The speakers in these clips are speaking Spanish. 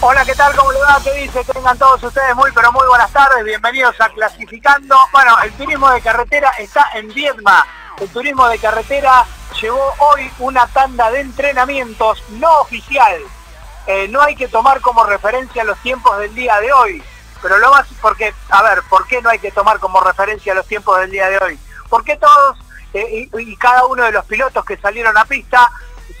Hola, ¿qué tal? ¿Cómo le va? ¿Qué dice? Tengan todos ustedes muy, pero muy buenas tardes. Bienvenidos a Clasificando. Bueno, el turismo de carretera está en Viedma. El turismo de carretera llevó hoy una tanda de entrenamientos no oficial. Eh, no hay que tomar como referencia los tiempos del día de hoy. Pero lo más, porque, a ver, ¿por qué no hay que tomar como referencia los tiempos del día de hoy? Porque todos eh, y, cada uno de los pilotos que salieron a pista,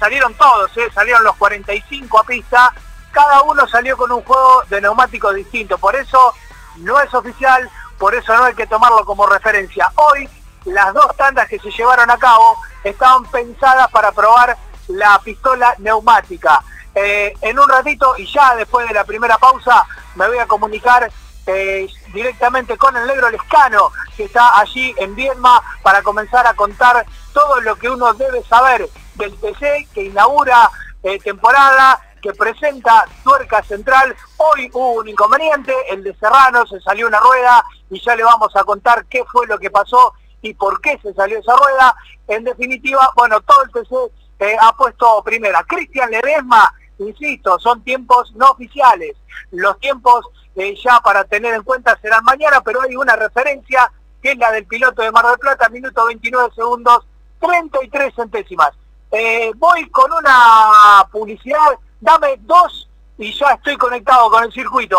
salieron todos, eh, salieron los 45 a pista, cada uno salió con un juego de neumáticos distinto, por eso no es oficial, por eso no hay que tomarlo como referencia. Hoy las dos tandas que se llevaron a cabo estaban pensadas para probar la pistola neumática. Eh, en un ratito y ya después de la primera pausa me voy a comunicar eh, directamente con el negro Lescano que está allí en Viedma para comenzar a contar todo lo que uno debe saber del TC que inaugura eh, temporada que presenta tuerca central. Hoy hubo un inconveniente, el de Serrano, se salió una rueda y ya le vamos a contar qué fue lo que pasó y por qué se salió esa rueda. En definitiva, bueno, todo el TC eh, ha puesto primera. Cristian Ledesma, insisto, son tiempos no oficiales. Los tiempos eh, ya para tener en cuenta serán mañana, pero hay una referencia que es la del piloto de Mar del Plata, minuto 29 segundos, 33 centésimas. Eh, voy con una publicidad dame dos y ya estoy conectado con el circuito.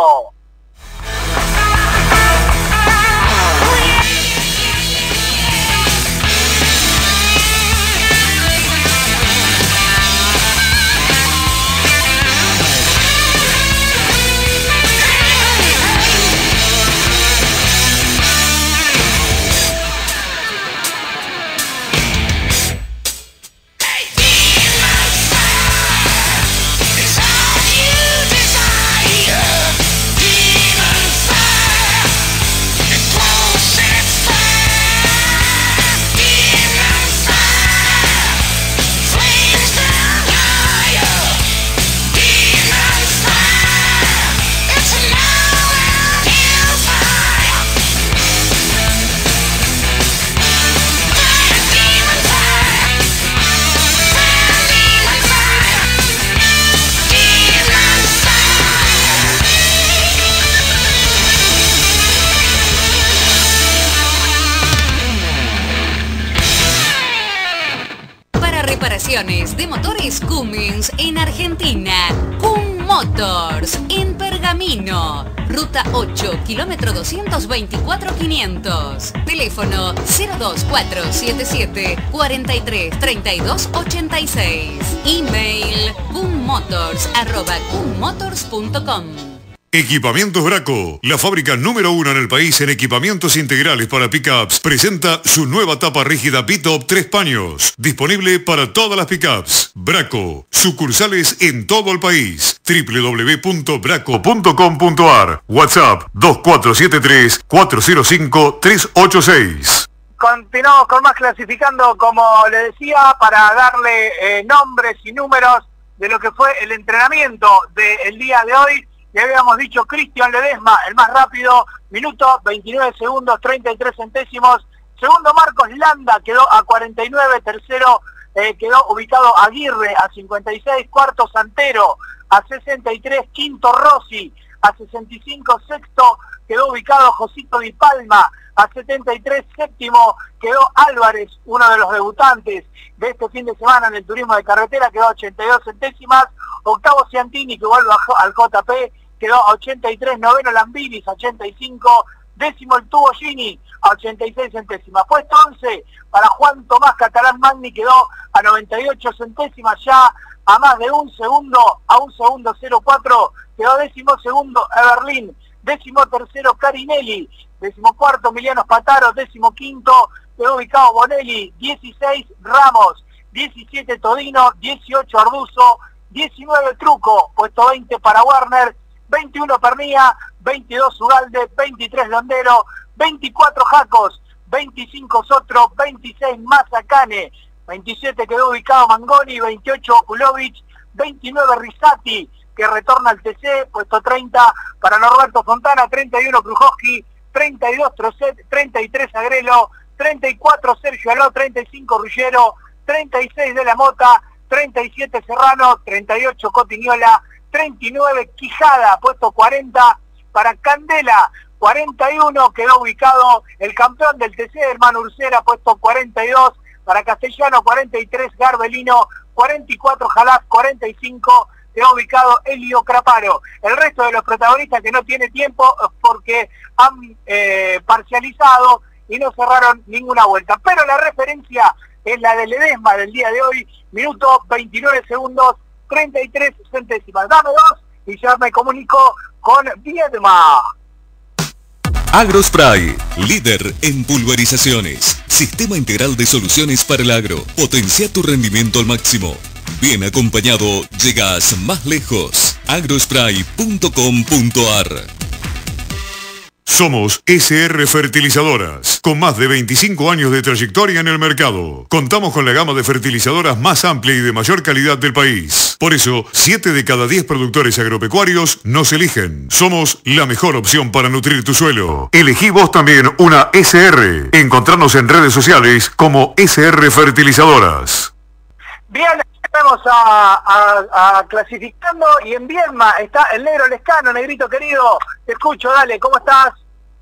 424-500. Teléfono 02477 433286 Email boomotors.com Equipamientos Braco, la fábrica número uno en el país en equipamientos integrales para pickups, presenta su nueva tapa rígida P-Top 3 paños, disponible para todas las pickups. Braco, sucursales en todo el país. www.braco.com.ar WhatsApp 2473 405 386. Continuamos con más clasificando, como le decía, para darle eh, nombres y números de lo que fue el entrenamiento del día de hoy le habíamos dicho Cristian Ledesma, el más rápido, minuto 29 segundos, 33 centésimos. Segundo Marcos Landa quedó a 49, tercero eh, quedó ubicado Aguirre a 56, cuarto Santero a 63, quinto Rossi a 65, sexto quedó ubicado Josito Di Palma a 73, séptimo quedó Álvarez, uno de los debutantes de este fin de semana en el turismo de carretera, quedó a 82 centésimas, octavo Ciantini que vuelve al JP quedó a 83, noveno Lambiris, 85, décimo el tubo Gini, a 86 centésimas. Puesto 11 para Juan Tomás Catalán Magni, quedó a 98 centésimas ya a más de un segundo, a un segundo 04, quedó décimo segundo Everlin, décimo tercero Carinelli, décimo cuarto Emiliano Pataro, décimo quinto quedó ubicado Bonelli, 16 Ramos, 17 Todino, 18 Arduzo, 19 Truco, puesto 20 para Werner, 21 Pernilla, 22 Ugalde, 23 Londero, 24 Jacos, 25 Sotro, 26 Mazacane, 27 quedó ubicado Mangoni, 28 Ulovic, 29 Risati, que retorna al TC, puesto 30 para Norberto Fontana, 31 Krujowski, 32 Trocet, 33 Agrelo, 34 Sergio Aló, 35 Rullero, 36 De La Mota, 37 Serrano, 38 Cotiñola, 39, Quijada, puesto 40 para Candela, 41 quedó ubicado el campeón del TC, hermano Ursera, puesto 42 para Castellano, 43 Garbelino, 44 Jalaf, 45 quedó ubicado Elio Craparo. El resto de los protagonistas que no tiene tiempo porque han eh, parcializado y no cerraron ninguna vuelta. Pero la referencia es la del Edesma del día de hoy, minuto 29 segundos, 33 centésimas. Dame dos y ya me comunico con Viedma. AgroSpray, líder en pulverizaciones. Sistema integral de soluciones para el agro. Potencia tu rendimiento al máximo. Bien acompañado, llegas más lejos. agrospray.com.ar somos SR Fertilizadoras, con más de 25 años de trayectoria en el mercado. Contamos con la gama de fertilizadoras más amplia y de mayor calidad del país. Por eso, 7 de cada 10 productores agropecuarios nos eligen. Somos la mejor opción para nutrir tu suelo. Elegí vos también una SR. Encontrarnos en redes sociales como SR Fertilizadoras. Bien, estamos a, clasificando y en Viedma está el negro Lescano, negrito querido. Te escucho, dale, ¿cómo estás?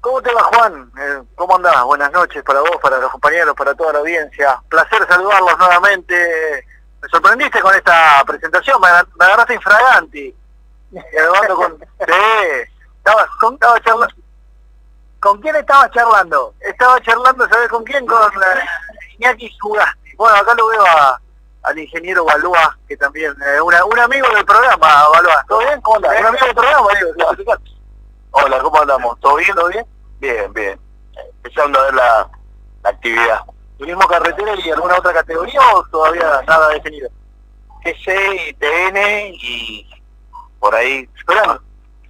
¿Cómo te va Juan? Eh, ¿Cómo andás? Buenas noches para vos, para los compañeros, para toda la audiencia. Placer saludarlos nuevamente. Me sorprendiste con esta presentación, me, agarraste infraganti. con... Estaba, con, estaba charlando. ¿Con quién estabas charlando? Estaba charlando, ¿sabes con quién? Con uh, Iñaki Sugasti. Bueno, acá lo veo a, al ingeniero Balúa, que también, eh, una, un amigo del programa, Balúa. ¿Todo bien? ¿Cómo andás? Un amigo del programa, digo, Hola, ¿cómo andamos? ¿Todo bien? ¿Todo bien? Bien, bien. Empezando a ver la, actividad. ¿Turismo carretera y alguna otra categoría o todavía nada definido? GC y TN y por ahí esperando.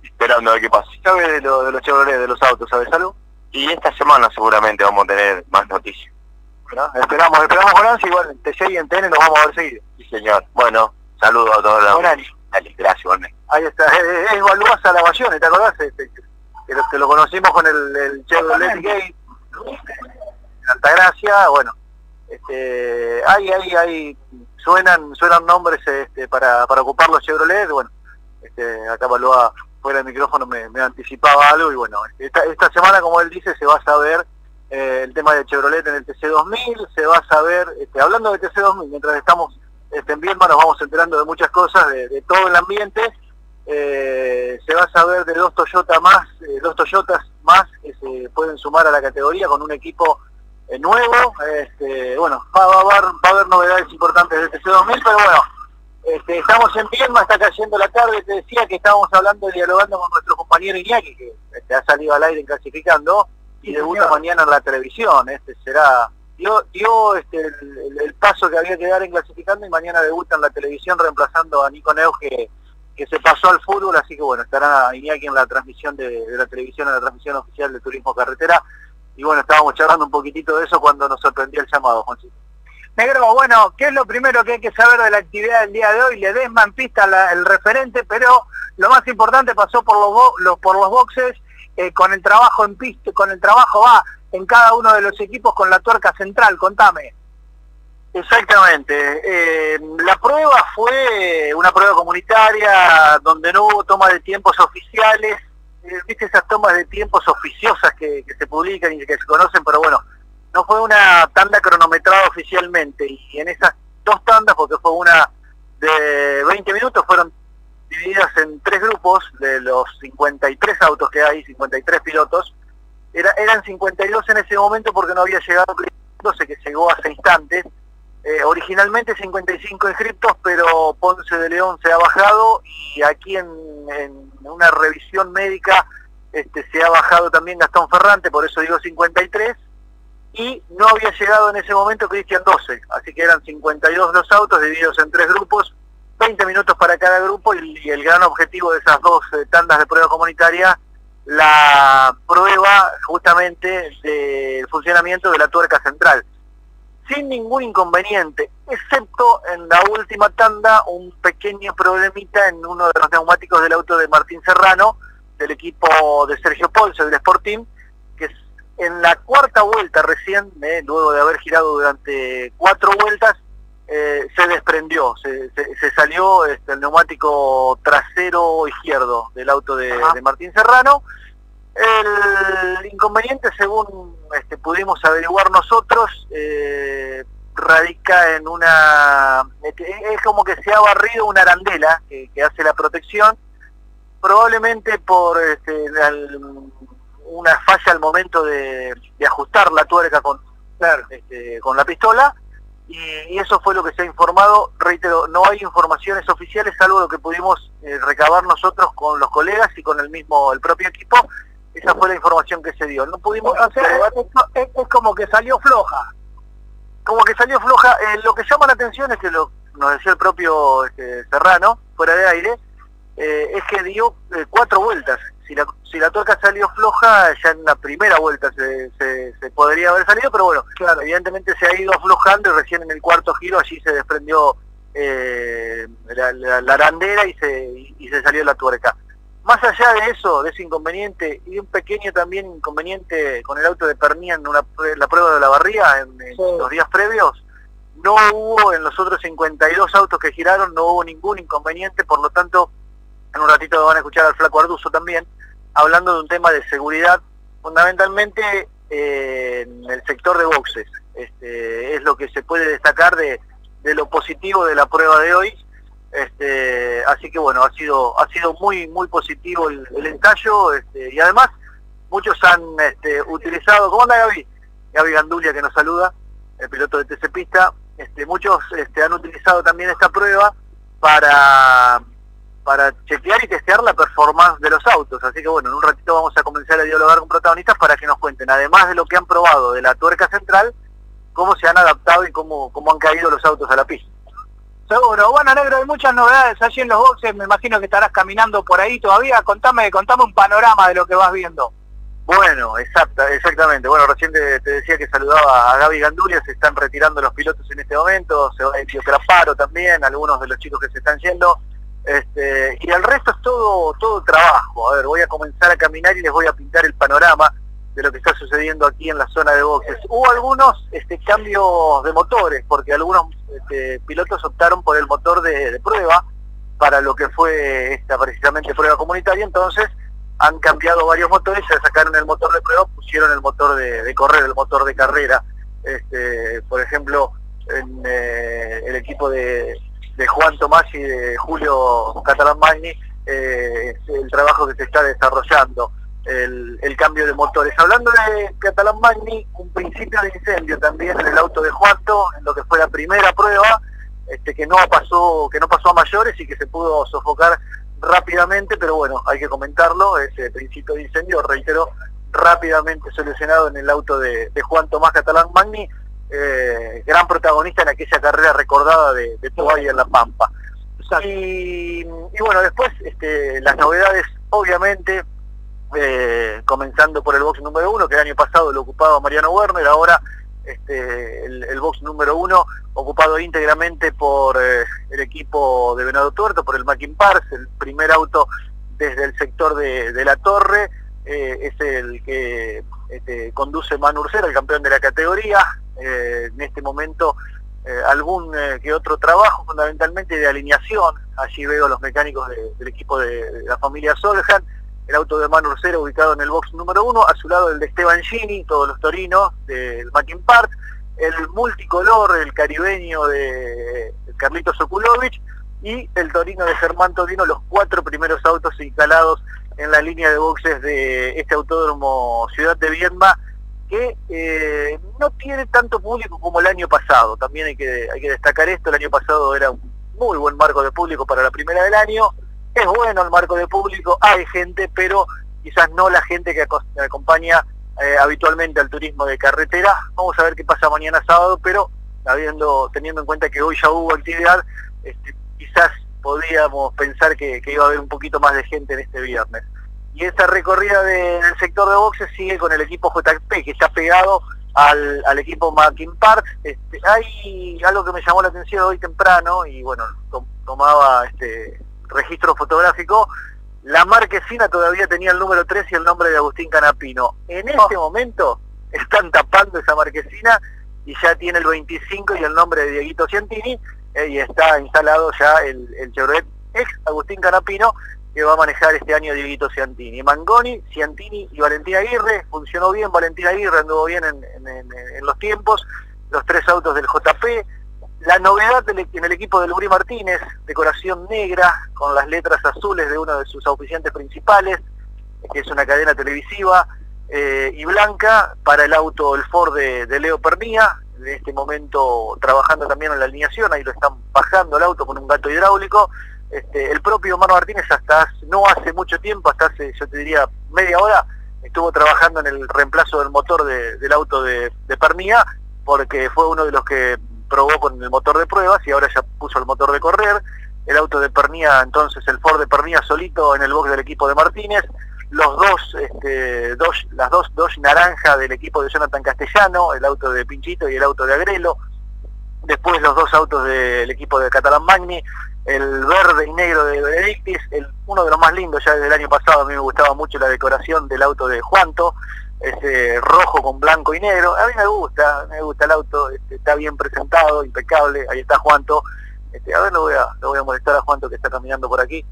Esperando a ver qué pasa. ¿Sabes de, lo, de los Chevrolet, de los autos? ¿Sabes algo? Y esta semana seguramente vamos a tener más noticias. Esperamos, esperamos con ansia, igual en TC y en TN nos vamos a ver seguido. Sí, señor. Bueno, saludos a todos. Dale, gracias, Ahí está, es, es Baluasa la Bayone, ¿te acordás? Este, que, lo, que lo conocimos con el, el Chevrolet Gate, Altagracia, bueno, este, hay, hay, hay, suenan, suenan nombres este, para, para ocupar los Chevrolet, bueno, este, acá Balúa fuera del micrófono me, me, anticipaba algo y bueno, esta, esta semana como él dice se va a saber eh, el tema de Chevrolet en el TC2000, se va a saber, este, hablando de TC2000, mientras estamos este, en Viedma nos vamos enterando de muchas cosas, de, todo el ambiente, eh, se va a saber de dos Toyota más, eh, dos Toyotas más que se pueden sumar a la categoría con un equipo nuevo, este, bueno, va, a haber, va a haber novedades importantes del TC2000, pero bueno, este, estamos en Viedma, está cayendo la tarde, te decía que estábamos hablando, dialogando con nuestro compañero Iñaki, que este, ha salido al aire clasificando, y debuta mañana en la televisión. Este será dio, dio este, el, paso que había que dar en clasificando y mañana debuta en la televisión reemplazando a Nico Neus que, que se pasó al fútbol, así que bueno, estará Iñaki en la transmisión de, la televisión, en la transmisión oficial de Turismo Carretera. Y bueno, estábamos charlando un poquitito de eso cuando nos sorprendió el llamado, Juancito. Negro, bueno, ¿qué es lo primero que hay que saber de la actividad del día de hoy? Le en pista el referente, pero lo más importante pasó por los, los, por los boxes eh, con el trabajo en pista, con el trabajo va en cada uno de los equipos con la tuerca central, contame. Exactamente. Eh, la prueba fue una prueba comunitaria donde no hubo toma de tiempos oficiales. Eh, viste esas tomas de tiempos oficiosas que, se publican y que se conocen, pero bueno, no fue una tanda cronometrada oficialmente. Y en esas dos tandas, porque fue una de 20 minutos, fueron divididas en tres grupos de los 53 autos que hay, 53 pilotos. Era, eran 52 en ese momento porque no había llegado que llegó hace instantes. Eh, originalmente 55 inscriptos, pero Ponce de León se ha bajado y aquí en, una revisión médica este, se ha bajado también Gastón Ferrante, por eso digo 53, y no había llegado en ese momento Cristian 12, así que eran 52 los autos divididos en tres grupos, 20 minutos para cada grupo y, el gran objetivo de esas dos eh, tandas de prueba comunitaria, la prueba justamente del funcionamiento de la tuerca central, sin ningún inconveniente, excepto en la última tanda un pequeño problemita en uno de los neumáticos del auto de Martín Serrano, del equipo de Sergio Ponce, del Sporting, que en la cuarta vuelta recién, eh, luego de haber girado durante cuatro vueltas, eh, se desprendió, se, salió este, el neumático trasero izquierdo del auto de, Martín Serrano. El inconveniente, según este, pudimos averiguar nosotros, eh, radica en una... Es como que se ha barrido una arandela que, hace la protección, probablemente por este, una falla al momento de, ajustar la tuerca con, este, con la pistola, y, eso fue lo que se ha informado. Reitero, no hay informaciones oficiales, salvo lo que pudimos eh, recabar nosotros con los colegas y con el mismo, el propio equipo. Esa fue la información que se dio. No pudimos... es, como que salió floja. Como que salió floja. Eh, lo que llama la atención es que lo, nos decía el propio este, Serrano, fuera de aire, eh, es que dio cuatro vueltas si la, si la tuerca salió floja, ya en la primera vuelta se, se, podría haber salido, pero bueno, claro, evidentemente se ha ido aflojando y recién en el cuarto giro allí se desprendió eh, la, arandera y se, y se salió la tuerca. Más allá de eso, de ese inconveniente, y un pequeño también inconveniente con el auto de Pernía en una, la prueba de la barría en, los días previos, no hubo en los otros 52 autos que giraron, no hubo ningún inconveniente, por lo tanto, en un ratito van a escuchar al flaco Arduzo también, hablando de un tema de seguridad, fundamentalmente eh, en el sector de boxes. Este, es lo que se puede destacar de, lo positivo de la prueba de hoy. Este, así que bueno, ha sido, ha sido muy, muy positivo el, ensayo este, y además muchos han este, utilizado, ¿cómo anda Gaby? Gaby Gandulia que nos saluda, el piloto de TC Pista, este, muchos han utilizado también esta prueba para para chequear y testear la performance de los autos. Así que bueno, en un ratito vamos a comenzar a dialogar con protagonistas para que nos cuenten, además de lo que han probado de la tuerca central, cómo se han adaptado y cómo, cómo han caído los autos a la pista. Seguro. Bueno, Negro, hay muchas novedades allí en los boxes. Me imagino que estarás caminando por ahí todavía. Contame, contame un panorama de lo que vas viendo. Bueno, exacta, exactamente. Bueno, recién te, decía que saludaba a Gaby Gandulia, se están retirando los pilotos en este momento, se va Craparo también, algunos de los chicos que se están yendo. Este, y el resto es todo, todo trabajo. A ver, voy a comenzar a caminar y les voy a pintar el panorama de lo que está sucediendo aquí en la zona de boxes. Hubo algunos este, cambios de motores, porque algunos este, pilotos optaron por el motor de, prueba para lo que fue esta precisamente prueba comunitaria, entonces han cambiado varios motores, se sacaron el motor de prueba, pusieron el motor de, correr, el motor de carrera. Este, por ejemplo, en eh, el equipo de, de Juan Tomás y de Julio Catalán Magni eh, el trabajo que se está desarrollando, el, cambio de motores. Hablando de Catalán Magni, un principio de incendio también en el auto de Juanto, en lo que fue la primera prueba, este, que no pasó, que no pasó a mayores y que se pudo sofocar rápidamente, pero bueno, hay que comentarlo, ese principio de incendio, reitero, rápidamente solucionado en el auto de, de Juan Tomás Catalán Magni, eh, gran protagonista en aquella carrera recordada de, de en La Pampa. Y, bueno, después este, las novedades, obviamente, eh, comenzando por el box número uno, que el año pasado lo ocupaba Mariano Werner, ahora este, el, box número uno ocupado íntegramente por eh, el equipo de Venado Tuerto, por el Mackin Pars, el primer auto desde el sector de, la torre, es el que este, conduce Manu el campeón de la categoría, eh, en este momento eh, algún eh, que otro trabajo, fundamentalmente de alineación. Allí veo los mecánicos del equipo de, la familia Soljan, el auto de Manu Ursera ubicado en el box número uno, a su lado el de Esteban Gini, todos los torinos del Mackin Park, el multicolor, el caribeño de Carlitos Sokulovich y el torino de Germán Torino, los cuatro primeros autos instalados en la línea de boxes de este autódromo Ciudad de Viedma que eh, no tiene tanto público como el año pasado. También hay que, hay que destacar esto, el año pasado era un muy buen marco de público para la primera del año. Es bueno el marco de público, hay gente, pero quizás no la gente que acompaña eh, habitualmente al turismo de carretera. Vamos a ver qué pasa mañana sábado, pero teniendo en cuenta que hoy ya hubo actividad, este, quizás podríamos pensar que iba a haber un poquito más de gente en este viernes y esta recorrida del sector de boxes sigue con el equipo JP que está pegado al, equipo Mackin Park. Este, hay algo que me llamó la atención hoy temprano y bueno, tomaba este registro fotográfico. La marquesina todavía tenía el número 3 y el nombre de Agustín Canapino. En este oh. momento están tapando esa marquesina y ya tiene el 25 y el nombre de Dieguito Ciantini, eh, y está instalado ya el, el Chevrolet ex Agustín Canapino, que va a manejar este año Dieguito Ciantini. Mangoni, Ciantini y Valentina Aguirre, funcionó bien, Valentina Aguirre anduvo bien en, los tiempos, los tres autos del JP, la novedad en el equipo de Luri Martínez, decoración negra con las letras azules de uno de sus auspiciantes principales, que es una cadena televisiva, eh, y blanca para el auto, el Ford de, Leo Pernía, en este momento trabajando también en la alineación, ahí lo están bajando el auto con un gato hidráulico, este, el propio Mano Martínez hasta no hace mucho tiempo, hasta hace, yo te diría, media hora, estuvo trabajando en el reemplazo del motor del auto de, de Pernía, porque fue uno de los que probó con el motor de pruebas y ahora ya puso el motor de correr. El auto de Pernía, entonces el Ford de Pernía solito en el box del equipo de Martínez. Los dos, este, dos las dos, dos naranja del equipo de Jonathan Castellano, el auto de Pinchito y el auto de Agrelo. Después los dos autos del equipo de Catalán Magni, el verde y negro de Benedictis, el, uno de los más lindos ya desde el año pasado, a mí me gustaba mucho la decoración del auto de Juanto, ese rojo con blanco y negro, a mí me gusta, me gusta el auto, este, está bien presentado, impecable, ahí está Juanto, este, a ver lo voy a, lo voy a molestar a Juanto que está caminando por aquí,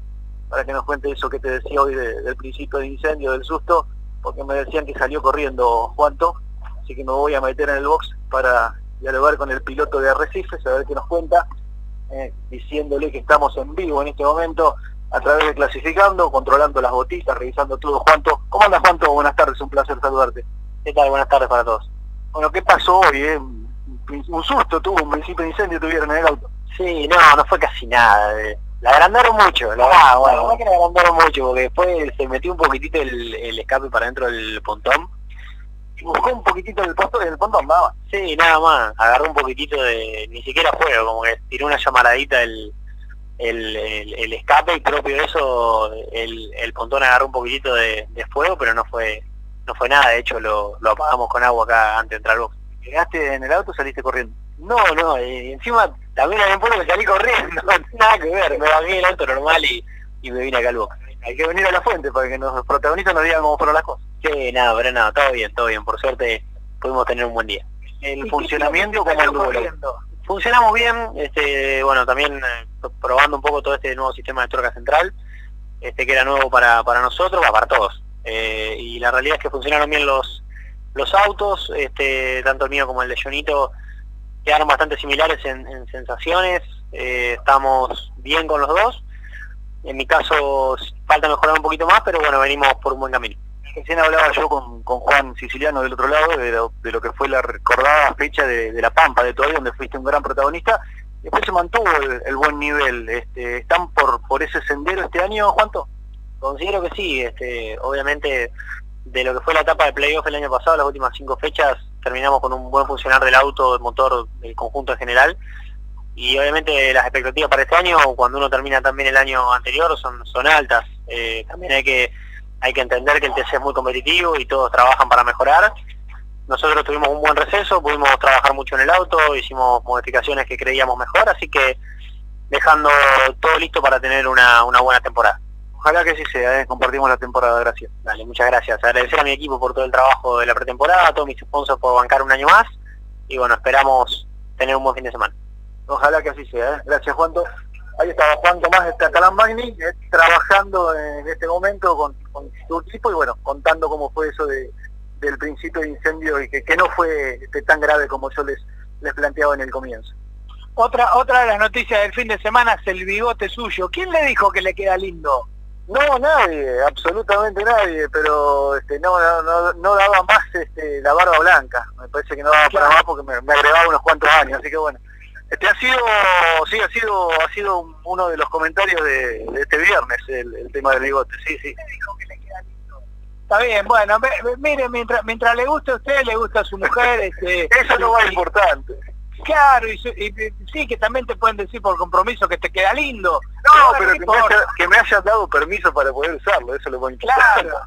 para que nos cuente eso que te decía hoy del principio de incendio, del susto, porque me decían que salió corriendo Juanto, así que me voy a meter en el box para dialogar con el piloto de Arrecifes, a ver qué nos cuenta, eh, diciéndole que estamos en vivo en este momento a través de Clasificando, controlando las botitas, revisando todo. Juanto, ¿cómo andas Juanto? Buenas tardes, un placer saludarte. ¿Qué tal? Buenas tardes para todos. Bueno, ¿qué pasó hoy? Eh? Un susto tuvo, un principio de incendio tuvieron en el auto. Sí, no, no fue casi nada. Eh. La agrandaron mucho, la, ah, bueno. la que la agrandaron mucho, porque después se metió un poquitito el, el escape para dentro del pontón buscó un poquitito del pontón, del pontón, nada más. Sí, nada más, agarró un poquitito de, ni siquiera fuego, como que tiró una llamaradita el, el, el, escape y propio de eso el, el pontón agarró un poquitito de, fuego, pero no fue no fue nada, de hecho lo, lo apagamos con agua acá antes de entrar al box. ¿Llegaste en el auto o saliste corriendo? No, no, y encima también hay un punto que salí corriendo, nada que ver, me bajé el auto normal y, y me vine acá al box. Hay que venir a la fuente para que los protagonistas nos digan cómo fueron las cosas. Sí, nada, pero nada, todo bien, todo bien. Por suerte pudimos tener un buen día. ¿El funcionamiento cómo anduvo? Funcionamos bien, este, bueno, también eh, probando un poco todo este nuevo sistema de torca central, este que era nuevo para, para nosotros, para todos. Eh, y la realidad es que funcionaron bien los, los autos, este, tanto el mío como el de Jonito, quedaron bastante similares en, sensaciones, eh, estamos bien con los dos. En mi caso falta mejorar un poquito más, pero bueno, venimos por un buen camino. Recién hablaba yo con, Juan Siciliano del otro lado de lo, que fue la recordada fecha de, La Pampa, de todavía donde fuiste un gran protagonista. Después se mantuvo el, buen nivel. Este, ¿Están por, por ese sendero este año, Juanto? Considero que sí. Este, obviamente, de lo que fue la etapa de playoff el año pasado, las últimas cinco fechas, terminamos con un buen funcionar del auto, del motor, del conjunto en general. Y obviamente las expectativas para este año, cuando uno termina también el año anterior, son, son altas. Eh, también hay que hay que entender que el TC es muy competitivo y todos trabajan para mejorar. Nosotros tuvimos un buen receso, pudimos trabajar mucho en el auto, hicimos modificaciones que creíamos mejor, así que dejando todo listo para tener una, buena temporada. Ojalá que sí sea, ¿eh? compartimos la temporada, gracias. Dale, muchas gracias. Agradecer a mi equipo por todo el trabajo de la pretemporada, a todos mis sponsors por bancar un año más y bueno, esperamos tener un buen fin de semana. Ojalá que así sea, ¿eh? gracias Juanto. Ahí estaba Juan Tomás de Catalán Magni, eh, trabajando en este momento con, su equipo y bueno, contando cómo fue eso de, del principio de incendio y que, no fue este, tan grave como yo les, les planteaba en el comienzo. Otra, otra de las noticias del fin de semana es el bigote suyo. ¿Quién le dijo que le queda lindo? No, nadie, absolutamente nadie, pero este, no, no, no daba más este, la barba blanca. Me parece que no daba para más porque me, me agregaba unos cuantos años, así que bueno. Este ha sido, sí, ha sido, ha sido uno de los comentarios de, este viernes el, tema del bigote, sí, sí. Está bien, bueno, mire, mientras, mientras le guste a usted, le gusta a su mujer. Este, Eso es lo más importante. Claro, y, sí, que también te pueden decir por compromiso que te queda lindo. No, pero, que, me haya, que, me hayan dado permiso para poder usarlo, eso es lo más importante. Claro,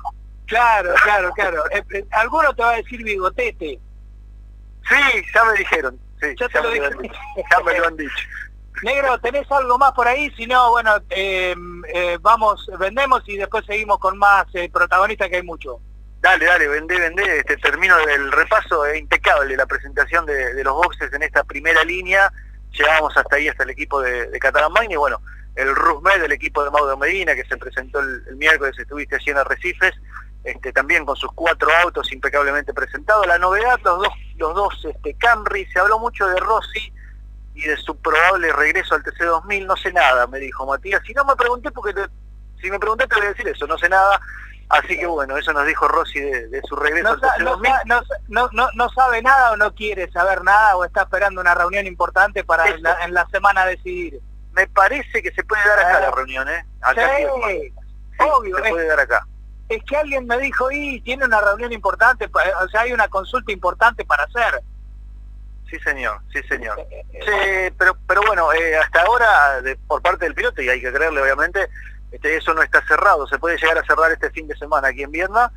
claro, claro, claro. Eh, eh, alguno te va a decir bigotete. Sí, ya me dijeron. Sí, ya, te lo dije. ya me lo han dicho. Negro, ¿tenés algo más por ahí? Si no, bueno, em, eh, vamos, vendemos y después seguimos con más eh, protagonistas que hay mucho. Dale, dale, vendé, vendé. Este, termino del repaso, es impecable la presentación de, los boxes en esta primera línea. Llegamos hasta ahí, hasta el equipo de, de Catalán y bueno, el Rusmed del equipo de Mauro Medina, que se presentó el, miércoles, estuviste allí en Arrecifes, este, también con sus cuatro autos impecablemente presentados. La novedad, los dos, los dos este, Camry, se habló mucho de Rossi y de su probable regreso al TC2000, no sé nada, me dijo Matías. Si no me pregunté, porque si me pregunté te voy a decir eso, no sé nada. Así que bueno, eso nos dijo Rossi de, su regreso al TC2000. No, no, sabe nada o no quiere saber nada o está esperando una reunión importante para en la, semana decidir. Me parece que se puede dar acá la reunión, ¿eh? Acá sí, obvio. Se puede dar acá es que alguien me dijo, y tiene una reunión importante, o sea, hay una consulta importante para hacer. Sí, señor, sí, señor. Eh, eh, sí, pero, pero bueno, eh, hasta ahora, por parte del piloto, y hay que creerle, obviamente, este, eso no está cerrado. Se puede llegar a cerrar este fin de semana aquí en Vietnam.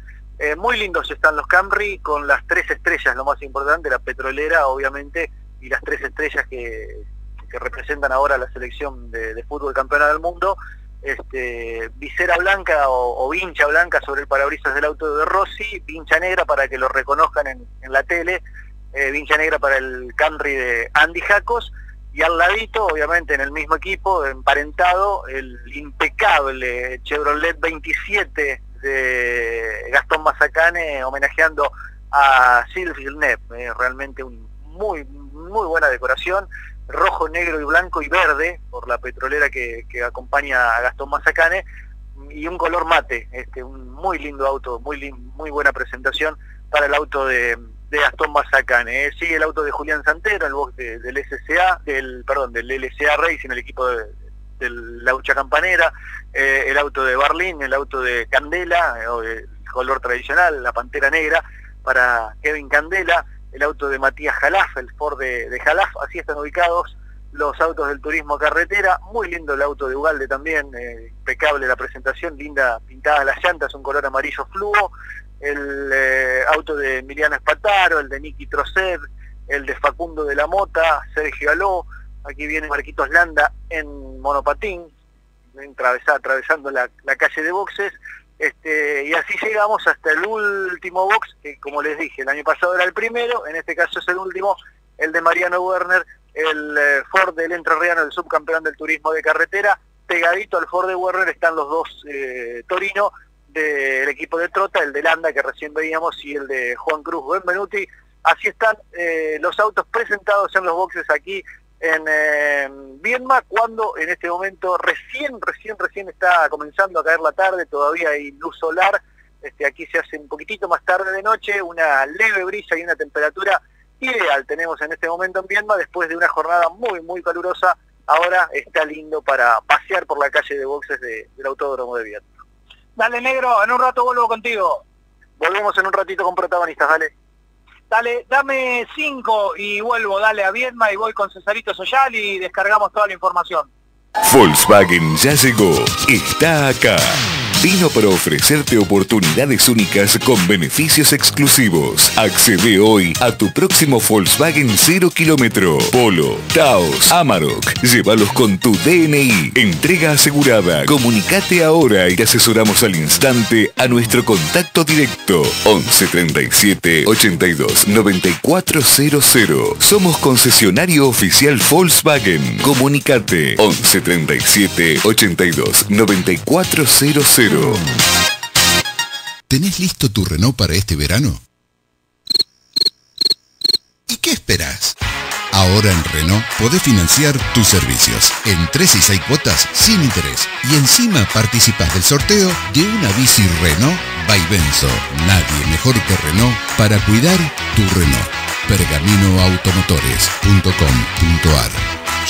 muy lindos están los Camry, con las tres estrellas, lo más importante, la petrolera, obviamente, y las tres estrellas que, representan ahora la selección de, de fútbol campeona del mundo este, visera blanca o, vincha blanca sobre el parabrisas del auto de Rossi, vincha negra para que lo reconozcan en, la tele, eh, vincha negra para el Camry de Andy Jacos, y al ladito, obviamente en el mismo equipo, emparentado, el impecable Chevrolet 27 de Gastón Mazacane homenajeando a Sylvie Villeneuve, eh, realmente un muy, muy buena decoración rojo, negro y blanco y verde, por la petrolera que, acompaña a Gastón Mazacane, y un color mate, este, un muy lindo auto, muy, muy buena presentación para el auto de, Gastón Mazacane. Eh, sigue el auto de Julián Santero, el box del SCA, del, perdón, del LCA Racing, el equipo de, la Ucha Campanera, eh, el auto de Barlín, el auto de Candela, eh, el color tradicional, la Pantera Negra, para Kevin Candela, el auto de Matías Jalaf, el Ford de, Jalaf, así están ubicados los autos del turismo carretera, muy lindo el auto de Ugalde también, eh, impecable la presentación, linda pintada las llantas, un color amarillo fluo, el eh, auto de Emiliano Espataro, el de Nicky Trocet, el de Facundo de la Mota, Sergio Aló, aquí viene Marquitos Landa en monopatín, atravesando la calle de boxes, este, y así llegamos hasta el último box, que como les dije, el año pasado era el primero, en este caso es el último, el de Mariano Werner, el eh, Ford del Entrerriano, el subcampeón del turismo de carretera, pegadito al Ford de Werner están los dos eh, Torino del equipo de Trota, el de Landa que recién veíamos y el de Juan Cruz Benvenuti. Así están eh, los autos presentados en los boxes aquí en eh, cuando en este momento recién, recién, recién está comenzando a caer la tarde, todavía hay luz solar, este, aquí se hace un poquitito más tarde de noche, una leve brisa y una temperatura ideal tenemos en este momento en Viedma, después de una jornada muy, muy calurosa, ahora está lindo para pasear por la calle de boxes del Autódromo de Viedma. Dale, negro, en un rato vuelvo contigo. Volvemos en un ratito con protagonistas, dale. Dale, dame cinco y vuelvo, dale a Viedma y voy con Cesarito Soyal y descargamos toda la información. Volkswagen ya llegó, está acá. Vino para ofrecerte oportunidades únicas con beneficios exclusivos. Accede hoy a tu próximo Volkswagen 0 kilómetro. Polo, Taos, Amarok. Llévalos con tu DNI. Entrega asegurada. Comunicate ahora y te asesoramos al instante a nuestro contacto directo. 11 37 82 9400. Somos concesionario oficial Volkswagen. Comunicate 11 37 82 9400. ¿Tenés listo tu Renault para este verano? ¿Y qué esperás? Ahora en Renault podés financiar tus servicios en 3 y 6 cuotas sin interés y encima participás del sorteo de una bici Renault by Benzo. Nadie mejor que Renault para cuidar tu Renault. Pergaminoautomotores.com.ar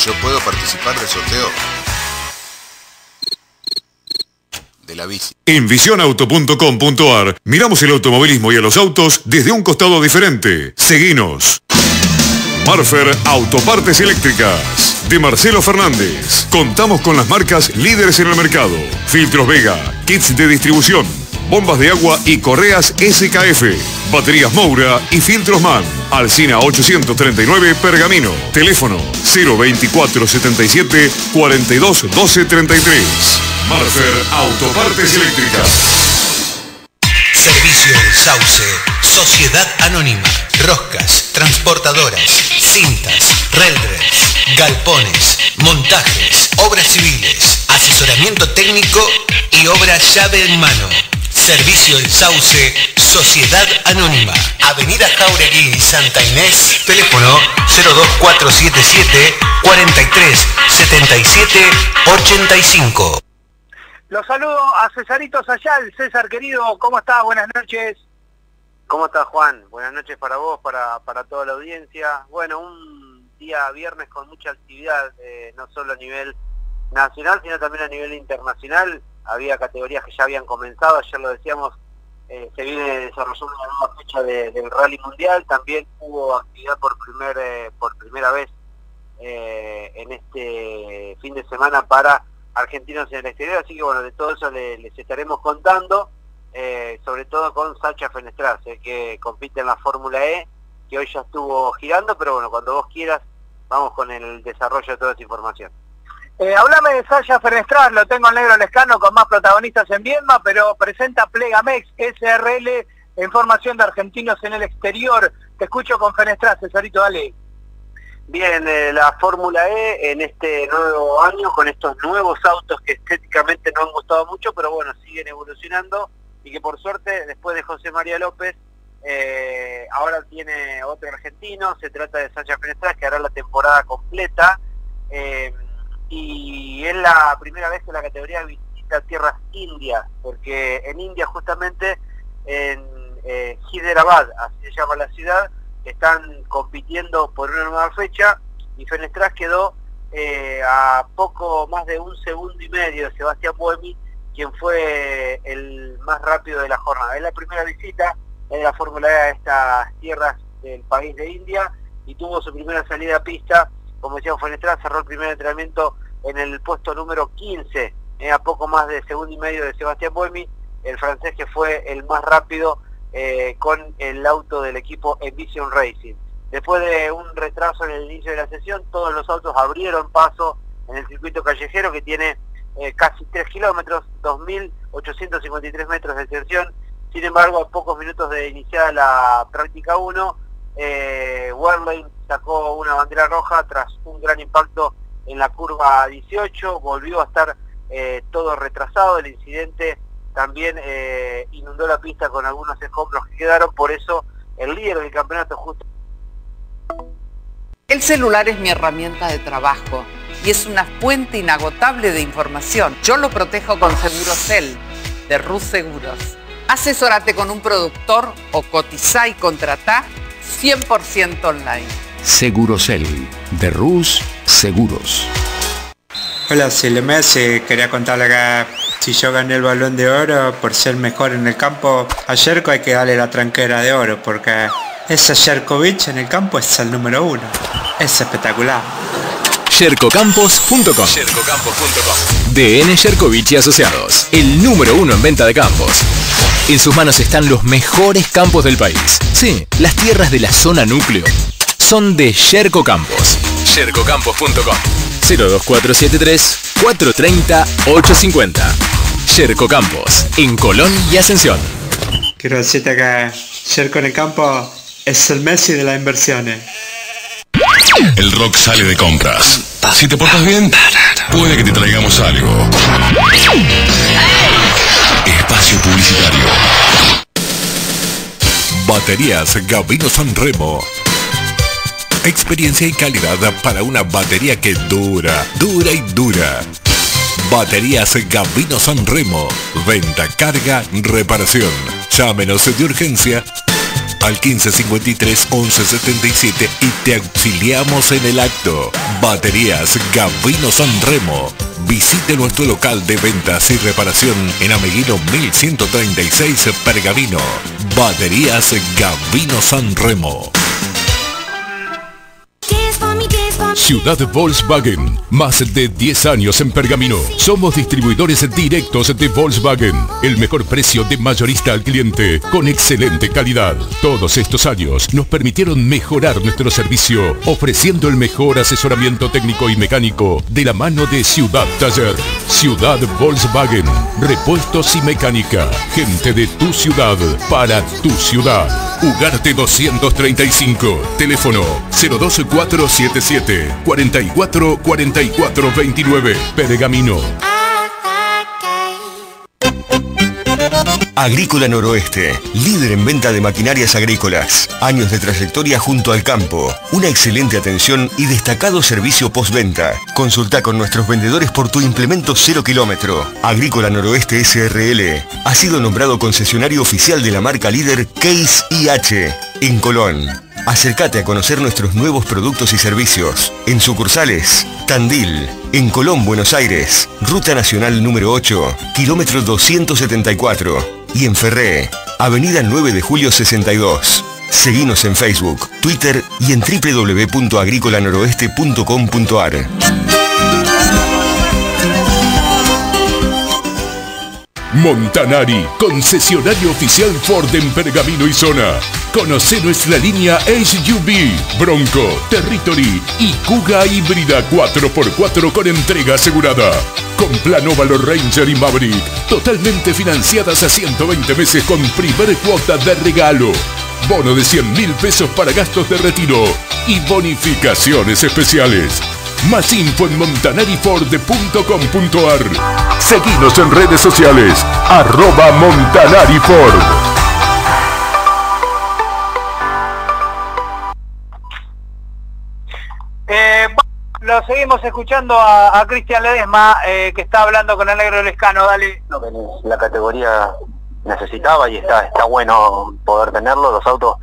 ¿Yo puedo participar del sorteo? En visionauto.com.ar miramos el automovilismo y a los autos desde un costado diferente. Seguinos. Marfer Autopartes Eléctricas de Marcelo Fernández. Contamos con las marcas líderes en el mercado. Filtros Vega, kits de distribución, bombas de agua y correas SKF. Baterías Moura y filtros MAN. Alcina 839 Pergamino. Teléfono 024 77 42 12 33. Marfer Autopartes Eléctricas. Servicios Sauce, Sociedad Anónima, roscas, transportadoras, cintas, reldres, galpones, montajes, obras civiles, asesoramiento técnico y obra llave en mano. Servicio El Sauce, Sociedad Anónima, Avenida Jauregui, Santa Inés, teléfono 02477 43 77 85. Los saludo a Cesarito Sayal. César, querido, ¿cómo estás? Buenas noches. ¿Cómo estás, Juan? Buenas noches para vos, para, para toda la audiencia. Bueno, un día viernes con mucha actividad, eh, no solo a nivel nacional, sino también a nivel internacional había categorías que ya habían comenzado, ayer lo decíamos, eh, se viene desarrollando una nueva fecha del rally mundial, también hubo actividad por, primer, eh, por primera vez eh, en este fin de semana para argentinos en el exterior, así que bueno, de todo eso les, estaremos contando, sobre todo con Sacha Fenestraz, que compite en la Fórmula E, que hoy ya estuvo girando, pero bueno, cuando vos quieras, vamos con el desarrollo de toda esa información. Eh, hablame de Sasha Fenestraz, lo tengo en negro lescano con más protagonistas en Viedma, pero presenta Plegamex SRL en formación de argentinos en el exterior. Te escucho con Fenestraz, Cesarito, dale. Bien, eh, la Fórmula E en este nuevo año con estos nuevos autos que estéticamente no han gustado mucho, pero bueno, siguen evolucionando y que por suerte después de José María López eh, ahora tiene otro argentino, se trata de Sasha Fenestraz que hará la temporada completa. Eh, y es la primera vez que la categoría visita tierras indias, porque en India justamente en eh, Hyderabad, así se llama la ciudad, están compitiendo por una nueva fecha y Fenestras quedó eh, a poco más de un segundo y medio de Sebastián Buemi, quien fue el más rápido de la jornada. Es la primera visita en la Fórmula E a estas tierras del país de India y tuvo su primera salida a pista como decía Fenestras, cerró el primer entrenamiento en el puesto número 15, eh, a poco más de segundo y medio de Sebastián Buemi, el francés que fue el más rápido eh, con el auto del equipo Envision Racing. Después de un retraso en el inicio de la sesión, todos los autos abrieron paso en el circuito callejero que tiene eh, casi 3 kilómetros, 2.853 metros de extensión. Sin embargo, a pocos minutos de iniciada la práctica 1, eh, sacó una bandera roja tras un gran impacto en la curva 18, volvió a estar eh, todo retrasado, el incidente también eh, inundó la pista con algunos escombros que quedaron, por eso el líder del campeonato justo... El celular es mi herramienta de trabajo y es una fuente inagotable de información. Yo lo protejo con Segurocel de Rus Seguros. Asesórate con un productor o cotiza y contrata 100% online. Segurocel, de Rus Seguros. Hola, soy Messi. Quería contarle que si yo gané el balón de oro por ser mejor en el campo, a Yerko hay que darle la tranquera de oro porque ese Yerkovic en el campo es el número uno. Es espectacular. Yerkocampos.com DN Yerkovic y Asociados, el número uno en venta de campos. En sus manos están los mejores campos del país. Sí, las tierras de la zona núcleo son de Yerko Campos. Yerkocampos.com 02473 430 850. Yerko Campos, en Colón y Ascensión. Quiero decirte que Yerko en el campo es el Messi de las inversiones. El rock sale de compras. Si te portas bien, puede que te traigamos algo. Espacio publicitario. Baterías Gavino Sanremo. Experiencia y calidad para una batería que dura, dura y dura. Baterías Gavino Sanremo. Venta, carga, reparación. Llámenos de urgencia al 1553 1177 y te auxiliamos en el acto. Baterías Gavino Sanremo. Visite nuestro local de ventas y reparación en Ameguino 1136 Pergamino. Baterías Gavino Sanremo. Ciudad Volkswagen. Más de 10 años en Pergamino. Somos distribuidores directos de Volkswagen. El mejor precio de mayorista al cliente con excelente calidad. Todos estos años nos permitieron mejorar nuestro servicio ofreciendo el mejor asesoramiento técnico y mecánico de la mano de Ciudad Taller. Ciudad Volkswagen. Repuestos y mecánica. Gente de tu ciudad para tu ciudad. Ugarte 235. Teléfono 02477 44 44 29. Pergamino. Agrícola Noroeste, líder en venta de maquinarias agrícolas. Años de trayectoria junto al campo. Una excelente atención y destacado servicio postventa. Consulta con nuestros vendedores por tu implemento 0 kilómetro. Agrícola Noroeste SRL ha sido nombrado concesionario oficial de la marca líder Case IH en Colón. Acércate a conocer nuestros nuevos productos y servicios. En sucursales, Tandil, en Colón, Buenos Aires, Ruta Nacional número 8, kilómetro 274. Y en Ferré, Avenida 9 de Julio 62. Seguinos en Facebook, Twitter y en www.agricolanoroeste.com.ar. Montanari, concesionario oficial Ford en Pergamino y Zona. Conoce nuestra línea SUV, Bronco, Territory y Kuga híbrida 4x4 con entrega asegurada. Con plan óvalo Ranger y Maverick, totalmente financiadas a 120 meses con primer cuota de regalo. Bono de 100 mil pesos para gastos de retiro y bonificaciones especiales. Más info en montanariford.com.ar. Seguinos en redes sociales, arroba Montanariford. Eh, lo seguimos escuchando a, a Cristian Ledesma, eh, que está hablando con el negro Lescano, dale. Lo que la categoría necesitaba y está, está bueno poder tenerlo. Los autos,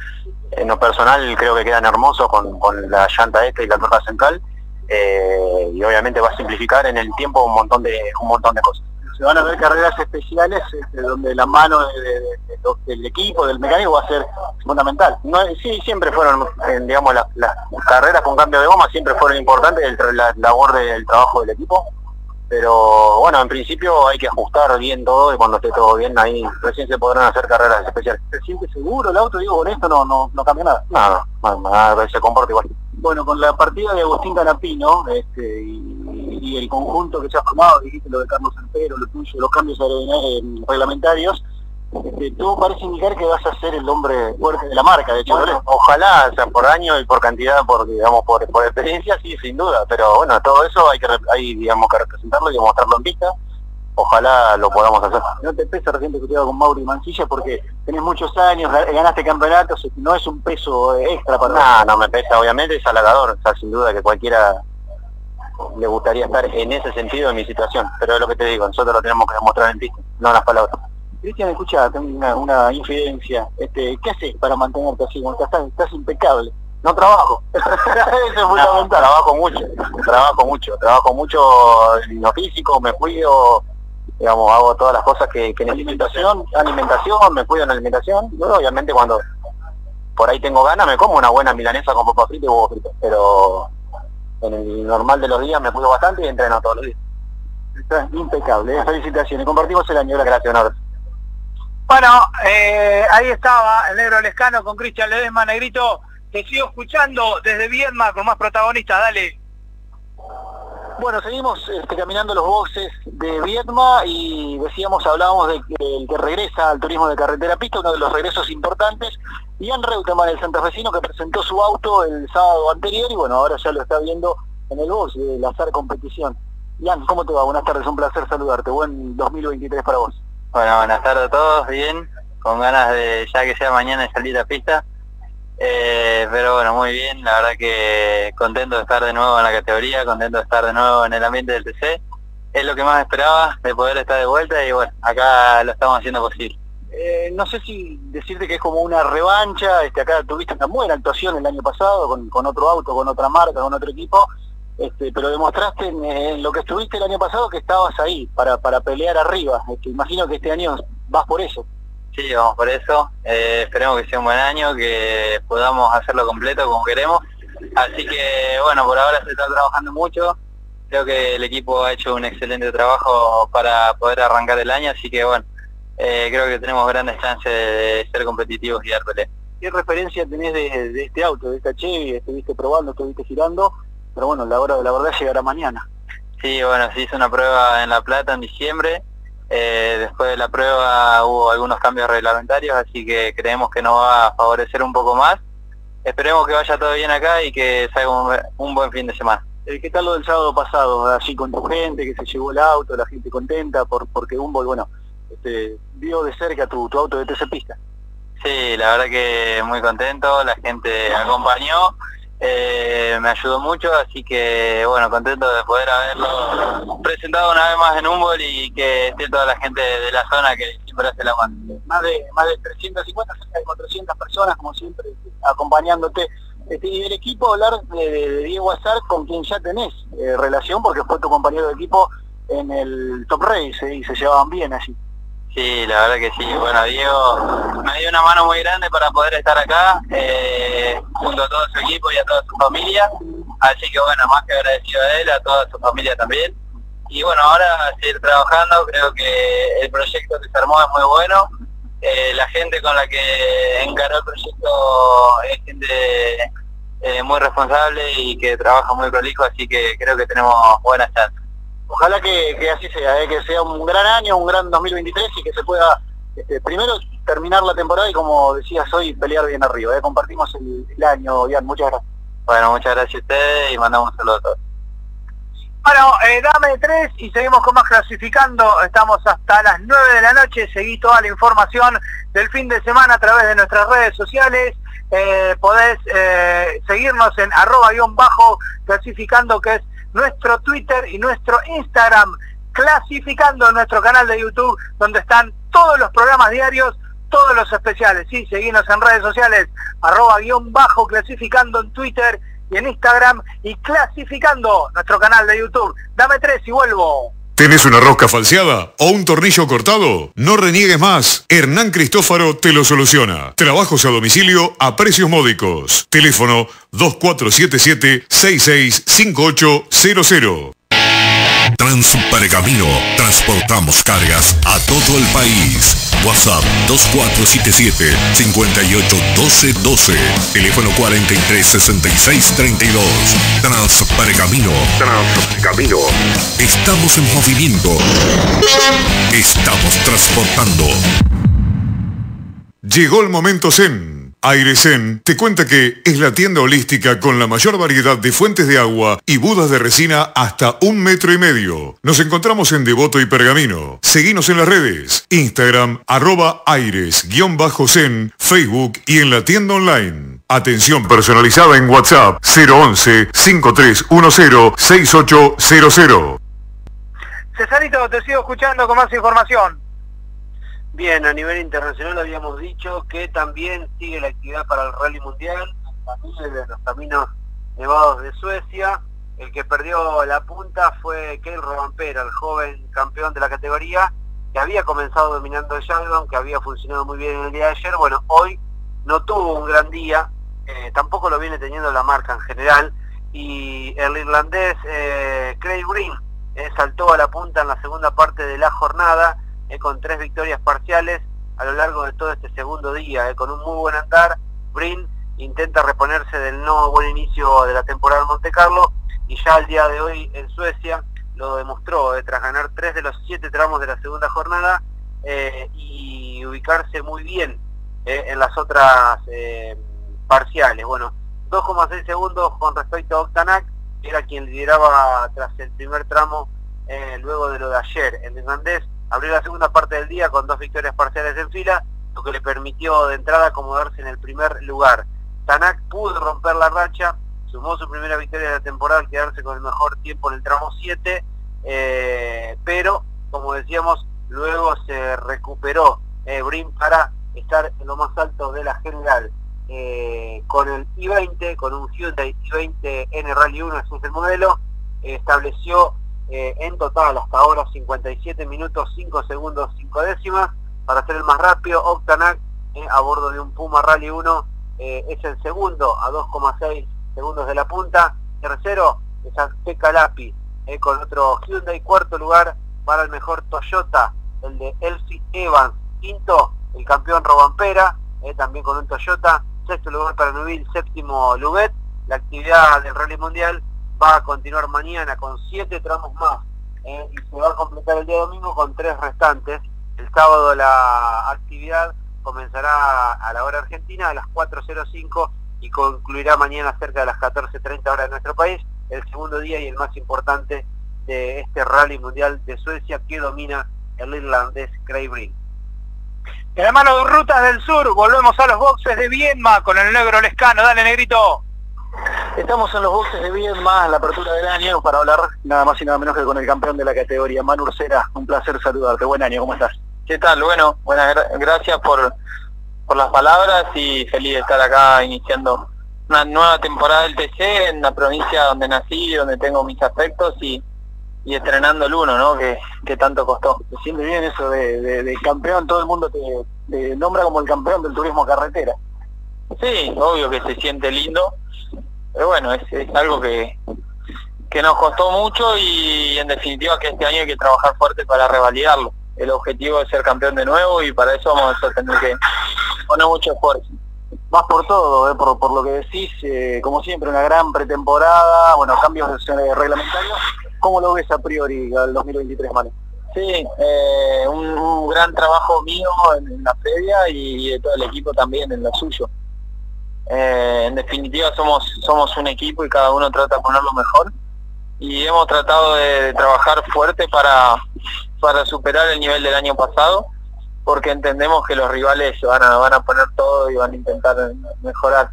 en lo personal, creo que quedan hermosos con, con la llanta esta y la torta central. Eh, y obviamente va a simplificar en el tiempo un montón de, un montón de cosas. Se van a ver carreras especiales este, donde la mano de- de- de- de- del equipo, del mecánico va a ser fundamental. No, sí, siempre fueron, eh, digamos, las, las carreras con cambio de goma siempre fueron importantes, el la labor del trabajo del equipo, pero bueno, en principio hay que ajustar bien todo y cuando esté todo bien ahí recién se podrán hacer carreras especiales. ¿Se siente seguro el auto? Digo, con esto no, no, no cambia nada. Nada, nada, nada, se comporta igual. Bueno, con la partida de Agustín Canapino este, y, y el conjunto que se ha formado, dijiste lo de Carlos Empero, lo tuyo, los cambios reglamentarios, este, todo parece indicar que vas a ser el hombre fuerte de la marca, de hecho. Bueno, ojalá, o sea, por año y por cantidad, por digamos, por, por experiencia, sí, sin duda, pero bueno, todo eso hay que, hay, digamos, que representarlo y demostrarlo en pista. Ojalá lo podamos hacer. No te pesa recién te con Mauri Mancilla porque tenés muchos años, ga- ganaste campeonatos, no es un peso eh, extra para No, no me pesa, obviamente es halagador, o sea, sin duda que cualquiera le gustaría estar en ese sentido en mi situación, pero es lo que te digo, nosotros lo tenemos que demostrar en pista, no en las palabras. Cristian, escucha, tengo una, una infidencia. Este, ¿Qué haces para mantenerte así? Como estás, estás impecable. No trabajo. Eso es No, fundamental. trabajo mucho, trabajo mucho, trabajo mucho en lo físico, me cuido, digamos, hago todas las cosas que, que necesito hacer. Alimentación, me cuido en la alimentación, y obviamente cuando por ahí tengo ganas me como una buena milanesa con papa frita y huevo frito, pero en el normal de los días me cuido bastante y entreno todos los días. Está impecable. eh. Felicitaciones. Compartimos el año. Gracias, abrazo. Bueno, eh, ahí estaba el negro Lescano con Cristian Ledesma, Negrito. Te sigo escuchando desde Viedma con más protagonistas, dale. Bueno, seguimos este, caminando los boxes de Vietma y decíamos, hablábamos de que el que regresa al turismo de carretera pista, uno de los regresos importantes, Ian Reutemann, el santafesino que presentó su auto el sábado anterior y bueno, ahora ya lo está viendo en el box de la SAR Competición. Ian, ¿cómo te va? Buenas tardes, un placer saludarte. Buen 2023 para vos. Bueno, buenas tardes a todos, bien, con ganas de ya que sea mañana de salir a pista. Eh, pero bueno, muy bien, la verdad que contento de estar de nuevo en la categoría, contento de estar de nuevo en el ambiente del TC. Es lo que más esperaba, de poder estar de vuelta y bueno, acá lo estamos haciendo posible. Eh, no sé si decirte que es como una revancha, este, acá tuviste una buena actuación el año pasado con, otro auto, con otra marca, con otro equipo, este, pero demostraste en, en lo que estuviste el año pasado que estabas ahí para, para pelear arriba. Este, imagino que este año vas por eso. Sí, vamos por eso. Eh, esperemos que sea un buen año, que podamos hacerlo completo como queremos. Así que bueno, por ahora se está trabajando mucho. Creo que el equipo ha hecho un excelente trabajo para poder arrancar el año, así que bueno, eh, creo que tenemos grandes chances de ser competitivos y dar pelea. ¿Qué referencia tenés de, este auto, de esta Chevy? Estuviste probando, estuviste girando, pero bueno, la hora de la verdad llegará mañana. Sí, bueno, se hizo una prueba en La Plata en diciembre. Eh, después de la prueba hubo algunos cambios reglamentarios, así que creemos que nos va a favorecer un poco más. Esperemos que vaya todo bien acá y que salga un, buen fin de semana. Eh, ¿Qué tal lo del sábado pasado? Allí con tu gente, que se llevó el auto, la gente contenta por, porque Humboldt, bueno, este, vio de cerca tu, tu auto de TC Pista. Sí, la verdad que muy contento, la gente acompañó eh, me ayudó mucho, así que bueno, contento de poder haberlo presentado una vez más en Humboldt y que esté toda la gente de la zona que siempre hace la mano. Más de, más de 350, cerca de 400 personas, como siempre, acompañándote. Este, y el equipo, hablar de, Diego Azar, con quien ya tenés eh, relación, porque fue tu compañero de equipo en el Top Race y se llevaban bien así. Sí, la verdad que sí. Bueno, Diego me dio una mano muy grande para poder estar acá, eh, junto a todo su equipo y a toda su familia. Así que bueno, más que agradecido a él, a toda su familia también. Y bueno, ahora seguir trabajando, creo que el proyecto que se armó es muy bueno. Eh, la gente con la que encaró el proyecto es gente eh, muy responsable y que trabaja muy prolijo, así que creo que tenemos buenas chances ojalá que, así sea, ¿eh? que sea un gran año, un gran 2023 y que se pueda este, primero terminar la temporada y como decías hoy, pelear bien arriba. ¿eh? Compartimos el, año, Ian, muchas gracias. Bueno, muchas gracias a ustedes y mandamos un saludo a todos. Bueno, eh, dame tres y seguimos con más clasificando. Estamos hasta las 9 de la noche. Seguí toda la información del fin de semana a través de nuestras redes sociales. Eh, podés eh, seguirnos en arroba guion bajo clasificando que es nuestro Twitter y nuestro Instagram, clasificando nuestro canal de YouTube, donde están todos los programas diarios, todos los especiales. Sí, seguimos en redes sociales, arroba guion bajo, clasificando en Twitter y en Instagram, y clasificando nuestro canal de YouTube. Dame tres y vuelvo. ¿Tenés una rosca falseada o un tornillo cortado? No reniegues más. Hernán Cristófaro te lo soluciona. Trabajos a domicilio a precios módicos. Teléfono 2477-665800. Transpergamino. Transportamos cargas a todo el país. WhatsApp 2477-581212. Teléfono 436632. Transpergamino. Transpergamino. Estamos en movimiento. Estamos transportando. Llegó el momento Zen Airecen te cuenta que es la tienda holística con la mayor variedad de fuentes de agua y budas de resina hasta un metro y medio. Nos encontramos en Devoto y Pergamino. Seguinos en las redes, Instagram, arroba aires-zen, Facebook y en la tienda online. Atención personalizada en WhatsApp 011-5310-6800. Cesarito, te sigo escuchando con más información. Bien, a nivel internacional habíamos dicho que también sigue la actividad para el Rally Mundial, de los caminos nevados de Suecia. El que perdió la punta fue Keil Robampera, el joven campeón de la categoría, que había comenzado dominando el Sheldon, que había funcionado muy bien en el día de ayer. Bueno, hoy no tuvo un gran día, eh, tampoco lo viene teniendo la marca en general, y el irlandés eh, Craig Green eh, saltó a la punta en la segunda parte de la jornada, eh, con tres victorias parciales a lo largo de todo este segundo día, eh, con un muy buen andar. Brin intenta reponerse del no buen inicio de la temporada en Monte Carlo y ya el día de hoy en Suecia lo demostró eh, tras ganar tres de los siete tramos de la segunda jornada y ubicarse muy bien en las otras parciales. Bueno, 2,6 segundos con respecto a Octanac, era quien lideraba tras el primer tramo luego de lo de ayer. El irlandés abrió la segunda parte del día con dos victorias parciales en fila, lo que le permitió de entrada acomodarse en el primer lugar. Tanak pudo romper la racha, sumó su primera victoria de la temporada quedarse con el mejor tiempo en el tramo 7, eh, pero, como decíamos, luego se recuperó eh, para estar en lo más alto de la general. Eh, con el i20, con un Hyundai i20 N Rally 1, ese es el modelo, estableció eh, en total hasta ahora 57 minutos 5 segundos 5 décimas para ser el más rápido Octanac eh, a bordo de un Puma Rally 1 eh, es el segundo a 2,6 segundos de la punta. Tercero es Azteca Lapi, con otro Hyundai. Cuarto lugar para el mejor Toyota, el de Elsie Evans. Quinto, el campeón Robampera, también con un Toyota. Sexto lugar para Nubil, séptimo Luguet. La actividad del Rally Mundial va a continuar mañana con siete tramos más eh, y se va a completar el día domingo con tres restantes. El sábado la actividad comenzará a la hora argentina a las 4.05 y concluirá mañana cerca de las 14.30 horas de nuestro país, el segundo día y el más importante de este rally mundial de Suecia que domina el irlandés Craig. De la mano de Rutas del Sur, volvemos a los boxes de Vienma con el negro Lescano. Dale, negrito. Estamos en los boxes de Vienma, en la apertura del año, para hablar nada más y nada menos que con el campeón de la categoría, Manu Ursera. Un placer saludarte. Buen año, ¿cómo estás? ¿Qué tal? Bueno, buenas gracias por, por las palabras y feliz de estar acá iniciando una nueva temporada del TC en la provincia donde nací, donde tengo mis afectos y, y estrenando el uno, ¿no? Que, que tanto costó. Se siente bien eso de, de, campeón, todo el mundo te, nombra como el campeón del turismo carretera. Sí, obvio que se siente lindo, pero bueno, es, es algo que, que nos costó mucho y en definitiva que este año hay que trabajar fuerte para revalidarlo el objetivo es ser campeón de nuevo y para eso vamos a tener que poner mucho esfuerzo. Más por todo, eh, por, lo que decís, eh, como siempre, una gran pretemporada, bueno, cambios reglamentarios. ¿Cómo lo ves a priori al 2023, Manu? Sí, eh, un, gran trabajo mío en, la previa y, de todo el equipo también en lo suyo. En definitiva somos, somos un equipo y cada uno trata de poner lo mejor y hemos tratado de trabajar fuerte para, para superar el nivel del año pasado, porque entendemos que los rivales van a, van a poner todo y van a intentar mejorar.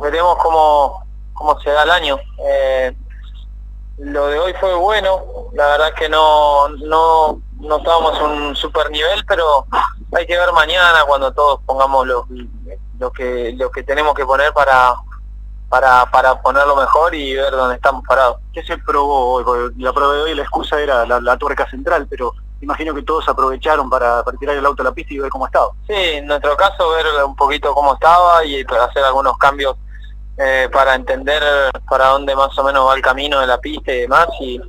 Veremos cómo, cómo se da el año. Eh, lo de hoy fue bueno, la verdad que no, no, no estábamos un super nivel, pero hay que ver mañana cuando todos pongamos lo, lo, que, lo que tenemos que poner para, para, para ponerlo mejor y ver dónde estamos parados. ¿Qué se probó hoy? La prueba de hoy la excusa era la, tuerca central, pero imagino que todos aprovecharon para, para, tirar el auto a la pista y ver cómo estaba. Sí, en nuestro caso ver un poquito cómo estaba y hacer algunos cambios eh, para entender para dónde más o menos va el camino de la pista y demás y,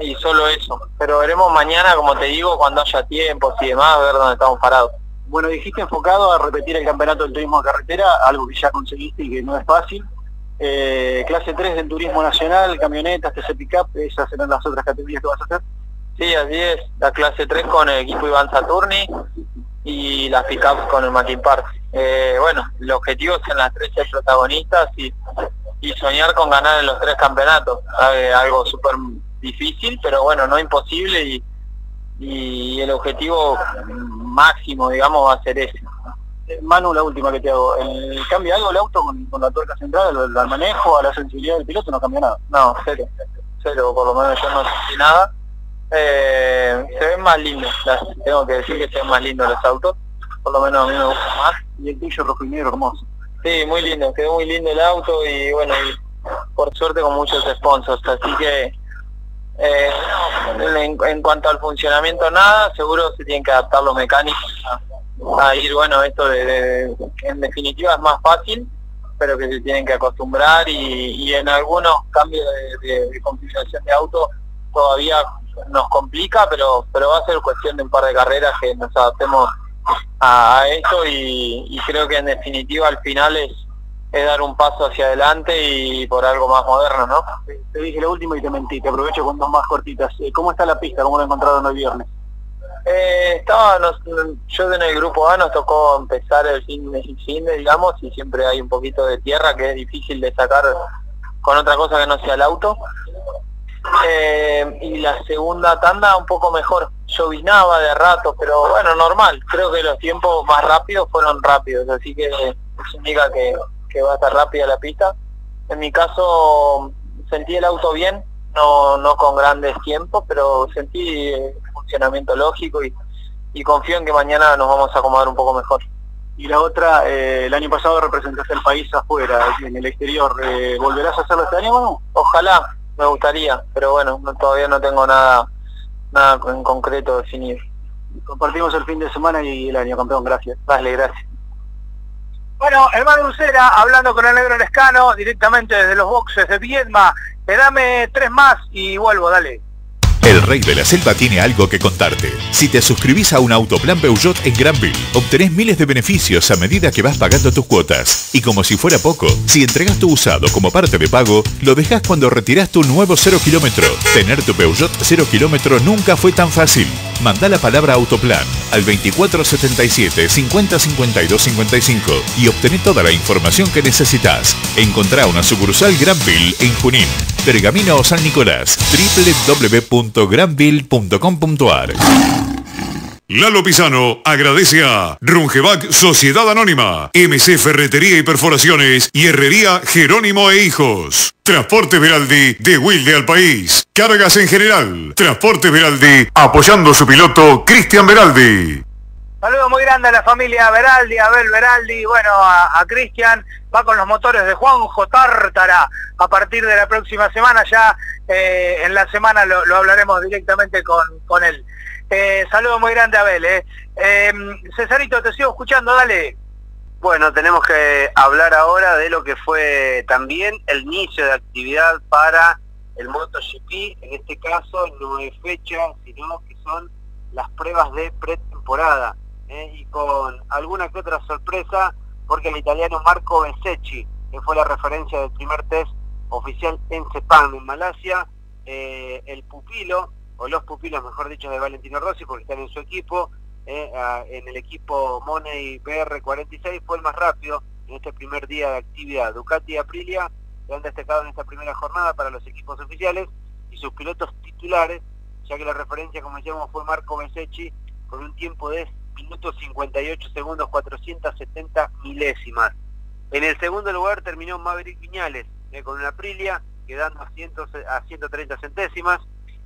y solo eso. Pero veremos mañana, como te digo, cuando haya tiempos y demás, ver dónde estamos parados. Bueno, dijiste enfocado a repetir el campeonato del turismo de carretera, algo que ya conseguiste y que no es fácil. Eh, clase 3 del turismo nacional, camionetas, TC Pickup, esas serán las otras categorías que vas a hacer. Sí, así es, la clase 3 con el equipo Iván Saturni y las pickups con el Mackin Park. Eh, bueno, el objetivo es en las tres ser protagonistas y, y soñar con ganar en los tres campeonatos. algo súper difícil, pero bueno, no imposible y, y el objetivo máximo, digamos, va a ser ese. Manu, la última que te hago. ¿Cambia algo el auto con, la tuerca central, al, manejo, a la sensibilidad del piloto? No cambia nada. No, cero. Cero, por lo menos yo no sentí nada. Eh, se ven más lindos, tengo que decir que se ven más lindos los autos. Por lo menos a mí me gusta más. Y el tuyo rojo y negro hermoso. Sí, muy lindo, quedó muy lindo el auto y bueno, por suerte con muchos sponsors, así que eh, en, cuanto al funcionamiento nada, seguro se tienen que adaptar los mecánicos a, ir, bueno, esto de, en definitiva es más fácil, pero que se tienen que acostumbrar y, en algunos cambios de, configuración de auto todavía nos complica, pero pero va a ser cuestión de un par de carreras que nos adaptemos a, esto y, y creo que en definitiva al final es es dar un paso hacia adelante y por algo más moderno, ¿no? Te dije lo último y te mentí, te aprovecho con dos más cortitas. Eh, ¿Cómo está la pista? ¿Cómo lo encontraron el viernes? Eh, estaba, yo en el grupo A nos tocó empezar el fin de fin, digamos, y siempre hay un poquito de tierra que es difícil de sacar con otra cosa que no sea el auto. Eh, y la segunda tanda un poco mejor, llovinaba de rato, pero bueno, normal. Creo que los tiempos más rápidos fueron rápidos, así que eso indica que, que va a estar rápida la pista. En mi caso sentí el auto bien, no, no con grandes tiempos, pero sentí funcionamiento lógico y, y confío en que mañana nos vamos a acomodar un poco mejor. Y la otra, eh, el año pasado representaste el país afuera, en el exterior. Eh, ¿Volverás a hacerlo este año, Ojalá, me gustaría, pero bueno, todavía no tengo nada, nada en concreto definido. Compartimos el fin de semana y el año, campeón. Gracias. Dale, gracias. Bueno, hermano Lucera, hablando con el negro Lescano, directamente desde los boxes de Viedma, dame tres más y vuelvo, dale. El Rey de la Selva tiene algo que contarte. Si te suscribís a un autoplan Peugeot en Granville, obtenés miles de beneficios a medida que vas pagando tus cuotas. Y como si fuera poco, si entregas tu usado como parte de pago, lo dejas cuando retirás tu nuevo 0 kilómetro. Tener tu Peugeot 0 kilómetro nunca fue tan fácil. Manda la palabra autoplan al 2477 50 52 55 y obtené toda la información que necesitas. Encontrá una sucursal Granville en Junín, Pergamino o San Nicolás, www.granville.com.ar. Lalo Pisano agradece a Rungevac Sociedad Anónima, MC Ferretería y Perforaciones y Herrería Jerónimo e Hijos. Transporte Veraldi de Wilde al País. Cargas en general. Transporte Veraldi apoyando su piloto Cristian Veraldi. Saludo muy grande a la familia Veraldi, a Abel Veraldi, bueno, a, Cristian, va con los motores de Juanjo Tártara. A partir de la próxima semana, ya eh, en la semana lo, hablaremos directamente con, con él. Eh, saludo muy grande a Abel. Eh. Em, Cesarito, te sigo escuchando, dale. Bueno, tenemos que hablar ahora de lo que fue también el inicio de actividad para el MotoGP. En este caso no es fecha, sino que son las pruebas de pretemporada. ¿Eh? Y con alguna que otra sorpresa, porque el italiano Marco Besecchi, que fue la referencia del primer test oficial en Sepang, en Malasia, eh, el pupilo o los pupilos, mejor dicho, de Valentino Rossi, porque están en su equipo, eh, en el equipo Money PR46, fue el más rápido en este primer día de actividad. Ducati y Aprilia se han destacado en esta primera jornada para los equipos oficiales y sus pilotos titulares, ya que la referencia, como decíamos, fue Marco Besecchi con un tiempo de minutos 58 segundos 470 milésimas. En el segundo lugar terminó Maverick Viñales eh, con una Aprilia, quedando a, a 130 centésimas.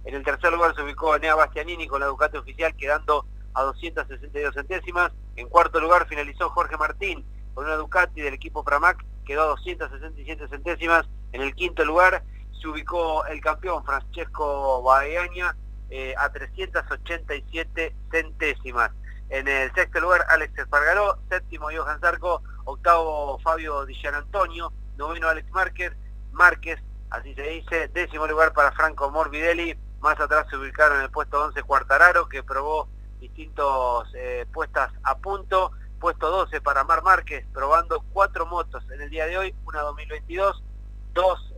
En el tercer lugar se ubicó Nea Bastianini con la Ducati oficial quedando a 262 centésimas. En cuarto lugar finalizó Jorge Martín con una Ducati del equipo Pramac, quedó a 267 centésimas. En el quinto lugar se ubicó el campeón Francesco Baeaña eh, a 387 centésimas. En el sexto lugar Alex Espargaró, séptimo Johan Zarco, octavo Fabio Di Antonio, noveno Alex Márquez, Márquez, así se dice, décimo lugar para Franco Morbidelli, más atrás se ubicaron en el puesto 11 Cuartararo, que probó distintos eh, puestas a punto. Puesto 12 para Mar Márquez, probando cuatro motos en el día de hoy, una 2022, dos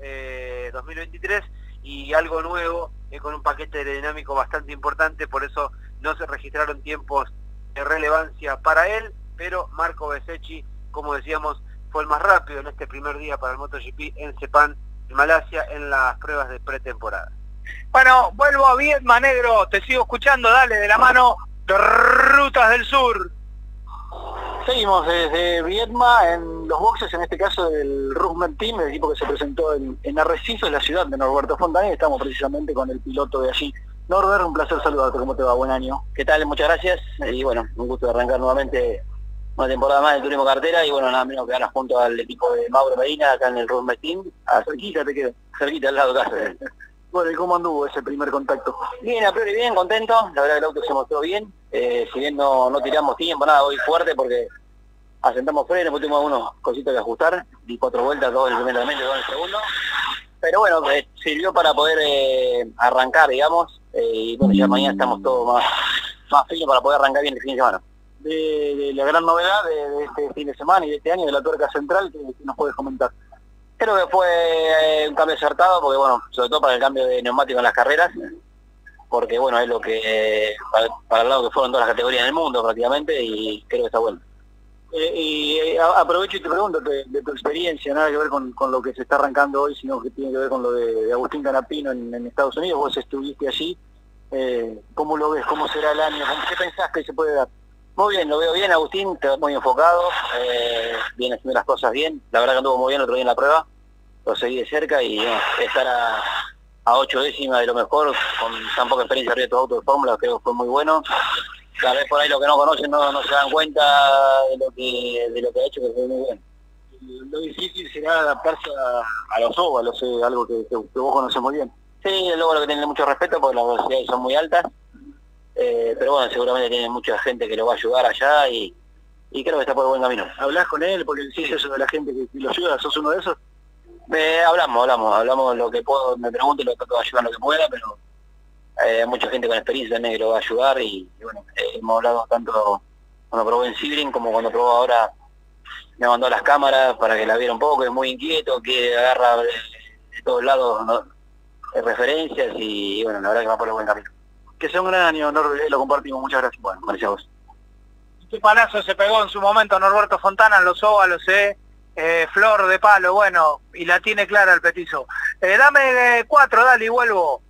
2023 eh, y algo nuevo eh, con un paquete aerodinámico bastante importante, por eso no se registraron tiempos de relevancia para él, pero Marco Besecchi, como decíamos, fue el más rápido en este primer día para el MotoGP en Sepang, en Malasia, en las pruebas de pretemporada. Bueno, vuelvo a Vietma Negro, te sigo escuchando, dale, de la mano de Rutas del Sur. Seguimos desde Vietma en los boxes, en este caso del Rusman Team, el equipo que se presentó en, en Arrecife, en la ciudad de Norberto Fontana, y estamos precisamente con el piloto de allí. Norbert, un placer saludarte, ¿cómo te va? Buen año. ¿Qué tal? Muchas gracias, y bueno, un gusto de arrancar nuevamente una temporada más de Turismo Cartera, y bueno, nada menos que ganas junto al equipo de Mauro Medina, acá en el Rusman Team. Cerquita te quedo. Cerquita, al lado de casa. Bueno, ¿y cómo anduvo ese primer contacto? Bien, a priori bien, contento. La verdad que el auto se mostró bien. Eh, si bien no, no tiramos tiempo, nada, hoy fuerte porque asentamos freno, tuvimos unos cositas que ajustar. Di cuatro vueltas, dos en el primer elemento, dos en el segundo. Pero bueno, eh, sirvió para poder eh, arrancar, digamos. y bueno, ya mañana estamos todos más, más finos para poder arrancar bien el fin de semana. De, la gran novedad de, este fin de semana y de este año de la tuerca central, que nos puedes comentar? Creo que fue eh, un cambio acertado, porque bueno, sobre todo para el cambio de neumático en las carreras, porque bueno, es lo que, para, el lado que fueron todas las categorías en el mundo prácticamente, y creo que está bueno. Eh, y eh, aprovecho y te pregunto de, tu experiencia, nada que ver con, lo que se está arrancando hoy, sino que tiene que ver con lo de, Agustín Canapino en, Estados Unidos, vos estuviste allí, ¿cómo lo ves? ¿Cómo será el año? ¿Qué pensás que se puede dar? Muy bien, lo veo bien, Agustín, muy enfocado, eh, viene haciendo las cosas bien, la verdad que anduvo muy bien otro día en la prueba, lo seguí de cerca y estar a, ocho décimas de lo mejor, con tan poca experiencia arriba de tu auto de fórmula, creo que fue muy bueno. Tal vez por ahí los que no conocen no, se dan cuenta de lo que de lo que ha hecho, que fue muy bueno. Lo difícil será adaptarse a, los óvalos, eh, algo que, vos conoces muy bien. Sí, luego lo que tiene mucho respeto porque las velocidades son muy altas eh, pero bueno, seguramente tiene mucha gente que lo va a ayudar allá y, y creo que está por buen camino. ¿Hablas con él porque decís eso de la gente que lo ayuda? ¿Sos uno de esos? Eh, hablamos, hablamos, hablamos lo que puedo, me pregunto y lo trato de ayudar lo que pueda, pero eh, mucha gente con experiencia también que lo va a ayudar y, bueno, eh, hemos hablado tanto cuando probó en Sibrin como cuando probó ahora me mandó las cámaras para que la viera un poco, es muy inquieto, que agarra de, todos lados referencias y, bueno, la verdad que va por el buen camino. Que sea un gran año, lo compartimos, muchas gracias. Bueno, gracias a vos. Qué palazo se pegó en su momento Norberto Fontana en los óvalos, eh. eh flor de palo, bueno, y la tiene clara el petizo. Eh, dame cuatro, dale y vuelvo.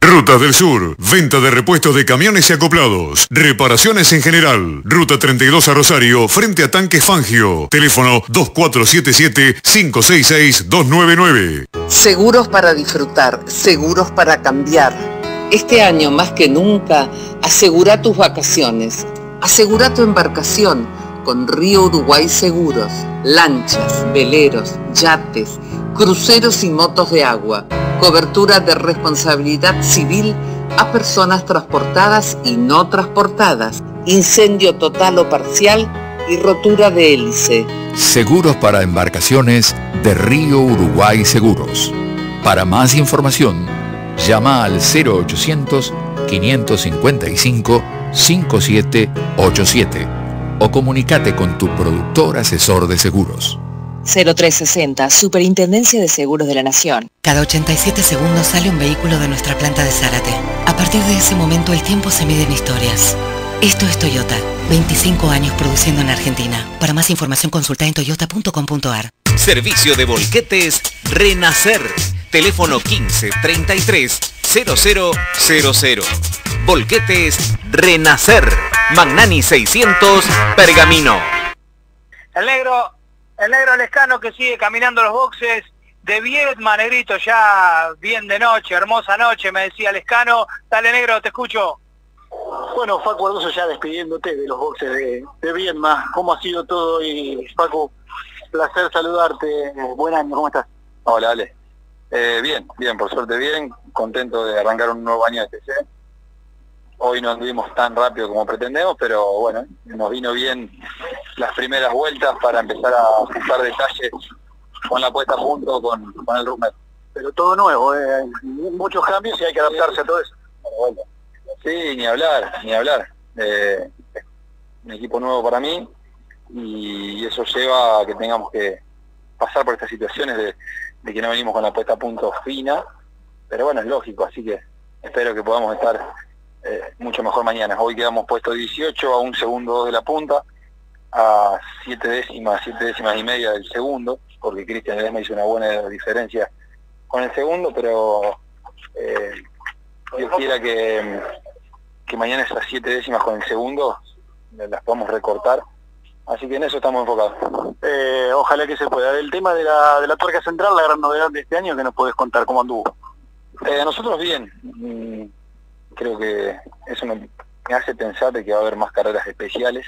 Rutas del Sur, venta de repuestos de camiones y acoplados, reparaciones en general. Ruta 32 a Rosario, frente a Tanque Fangio. Teléfono 2477-566-299. Seguros para disfrutar, seguros para cambiar. Este año más que nunca, asegura tus vacaciones, asegura tu embarcación con Río Uruguay Seguros, lanchas, veleros, yates, cruceros y motos de agua cobertura de responsabilidad civil a personas transportadas y no transportadas, incendio total o parcial y rotura de hélice. Seguros para embarcaciones de Río Uruguay Seguros. Para más información, llama al 0800 555 5787 o comunícate con tu productor asesor de seguros. 0360, Superintendencia de Seguros de la Nación. Cada 87 segundos sale un vehículo de nuestra planta de Zárate. A partir de ese momento el tiempo se mide en historias. Esto es Toyota, 25 años produciendo en Argentina. Para más información consulta en toyota.com.ar. Servicio de volquetes Renacer. Teléfono 15 33 0000. Volquetes Renacer. Magnani 600 Pergamino. El negro el negro Lescano que sigue caminando los boxes de Viedma, negrito, ya bien de noche, hermosa noche, me decía Lescano. Dale, negro, te escucho. Bueno, Facu Arduzo ya despidiéndote de los boxes de, de Viedma. ¿Cómo ha sido todo? Y Facu, placer saludarte. Buen año, ¿cómo estás? Hola, Ale. Eh, bien, bien, por suerte bien. Contento de arrancar un nuevo año de TC. Hoy no anduvimos tan rápido como pretendemos, pero bueno, nos vino bien las primeras vueltas para empezar a ajustar detalles con la puesta a punto con, el Rummer. Pero todo nuevo, ¿eh? muchos cambios y hay que adaptarse a todo eso. Sí, ni hablar, ni hablar. Eh, un equipo nuevo para mí y eso lleva a que tengamos que pasar por estas situaciones de, de que no venimos con la puesta a punto fina, pero bueno, es lógico, así que espero que podamos estar eh, mucho mejor mañana. Hoy quedamos puesto 18 a un segundo de la punta, a siete décimas, siete décimas y media del segundo, porque Cristian me hizo una buena diferencia con el segundo, pero eh, Dios quiera que, que mañana esas siete décimas con el segundo las podamos recortar. Así que en eso estamos enfocados. Eh, ojalá que se pueda. El tema de la, de la tuerca central, la gran novedad de este año, que nos puedes contar cómo anduvo. Eh, nosotros bien. Creo que eso me, hace pensar de que va a haber más carreras especiales,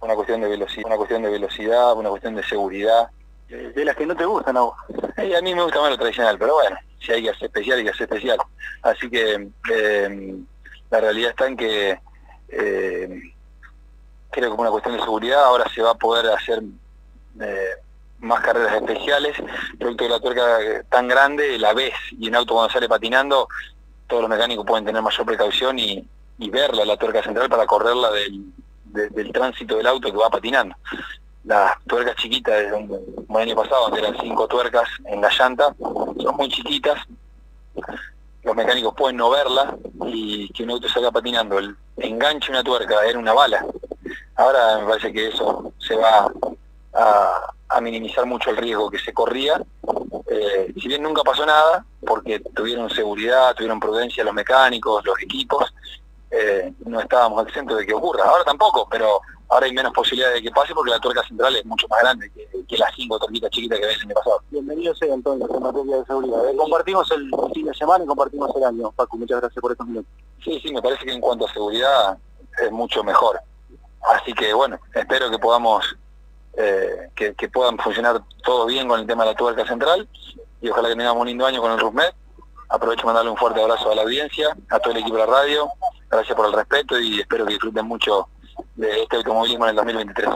una cuestión de velocidad, una cuestión de velocidad, una cuestión de seguridad. De, las que no te gustan a vos. a mí me gusta más lo tradicional, pero bueno, si hay que hacer especial, hay que hacer especial. Así que eh, la realidad está en que eh, creo que por una cuestión de seguridad ahora se va a poder hacer eh, más carreras especiales, producto de la tuerca tan grande, la ves y en auto cuando sale patinando todos los mecánicos pueden tener mayor precaución y, verla la tuerca central para correrla del, tránsito del auto que va patinando. Las tuercas chiquitas, como el año pasado, donde eran cinco tuercas en la llanta, son muy chiquitas, los mecánicos pueden no verla y que un auto salga patinando, el enganche una tuerca era una bala. Ahora me parece que eso se va a, a minimizar mucho el riesgo que se corría. Eh, si bien nunca pasó nada, porque tuvieron seguridad, tuvieron prudencia los mecánicos, los equipos, eh, no estábamos exentos de que ocurra. Ahora tampoco, pero ahora hay menos posibilidades de que pase porque la tuerca central es mucho más grande que, las cinco torquitas chiquitas que ves en el pasado. Bienvenido sea entonces en materia de seguridad. Compartimos el fin de semana y compartimos el año. Paco, muchas gracias por estos minutos. Sí, sí, me parece que en cuanto a seguridad es mucho mejor. Así que bueno, espero que podamos eh, que, puedan funcionar todo bien con el tema de la tuerca central y ojalá que tengamos un lindo año con el RUSMED. Aprovecho para mandarle un fuerte abrazo a la audiencia, a todo el equipo de la radio, gracias por el respeto y espero que disfruten mucho de este automovilismo en el 2023.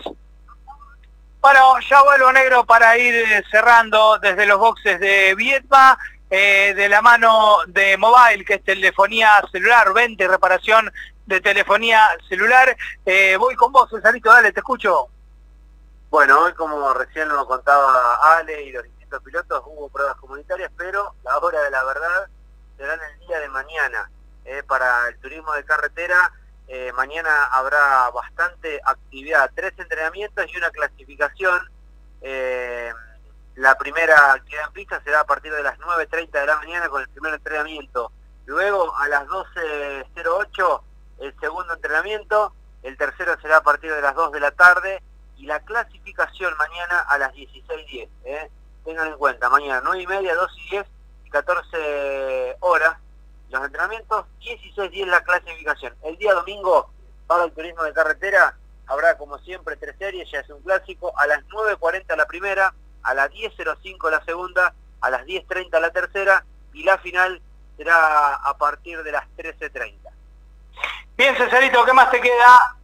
Bueno, ya vuelvo negro para ir cerrando desde los boxes de Vietma, eh, de la mano de Mobile, que es telefonía celular, venta y reparación de telefonía celular. Eh, voy con vos, Cesarito, dale, te escucho. Bueno, hoy como recién lo contaba Ale y los distintos pilotos, hubo pruebas comunitarias, pero la hora de la verdad será en el día de mañana. para el turismo de carretera eh, mañana habrá bastante actividad, tres entrenamientos y una clasificación. Eh, la primera actividad en pista será a partir de las 9.30 de la mañana con el primer entrenamiento. Luego a las 12.08 el segundo entrenamiento, el tercero será a partir de las 2 de la tarde y la clasificación mañana a las 16.10. ¿eh? Tengan en cuenta, mañana 9 y media, 2 y 10 y 14 horas los entrenamientos, 16 días la clasificación. El día domingo, para el turismo de carretera, habrá como siempre tres series, ya es un clásico, a las 9.40 la primera, a las 10.05 la segunda, a las 10.30 la tercera, y la final será a partir de las 13.30. Bien, Cesarito, ¿qué más te queda?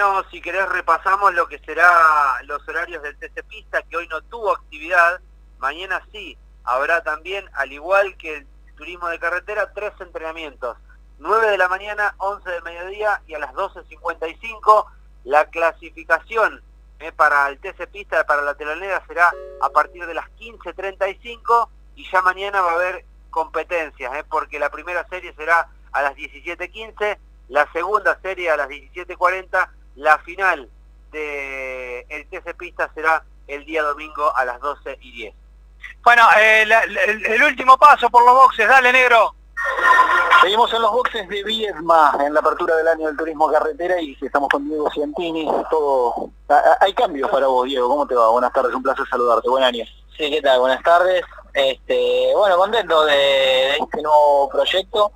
No, si querés repasamos lo que será los horarios del TC Pista, que hoy no tuvo actividad, mañana sí, habrá también, al igual que el turismo de carretera, tres entrenamientos. 9 de la mañana, 11 del mediodía y a las 12.55 la clasificación eh, para el TC Pista, para la telonera será a partir de las 15.35 y ya mañana va a haber competencias, eh, porque la primera serie será a las 17.15, la segunda serie a las 17.40, la final del de TC Pista será el día domingo a las 12 y 10. Bueno, eh, el, último paso por los boxes, dale negro. Seguimos en los boxes de Viedma, en la apertura del año del turismo carretera y estamos con Diego Ciantini, todo... Hay cambios para vos, Diego, ¿cómo te va? Buenas tardes, un placer saludarte, buen año. Sí, ¿qué tal? Buenas tardes. Este, bueno, contento de, este nuevo proyecto,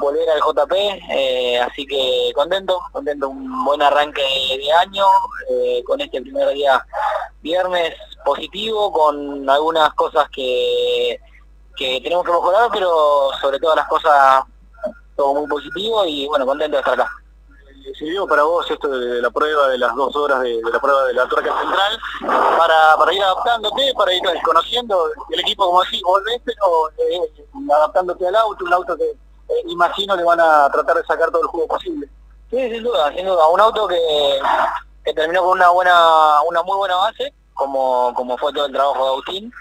volver al JP, eh, así que contento, contento, un buen arranque de año, eh, con este primer día viernes positivo, con algunas cosas que, que tenemos que mejorar, pero sobre todas las cosas todo muy positivo y bueno, contento de estar acá. Sirvió para vos esto de la prueba de las dos horas de, la prueba de la turca central para, para, ir adaptándote, para ir conociendo el equipo como así, volvés pero eh, adaptándote al auto, un auto que eh, imagino le van a tratar de sacar todo el juego posible. Sí, sin duda, sin duda, un auto que, terminó con una buena, una muy buena base, como, como fue todo el trabajo de Agustín,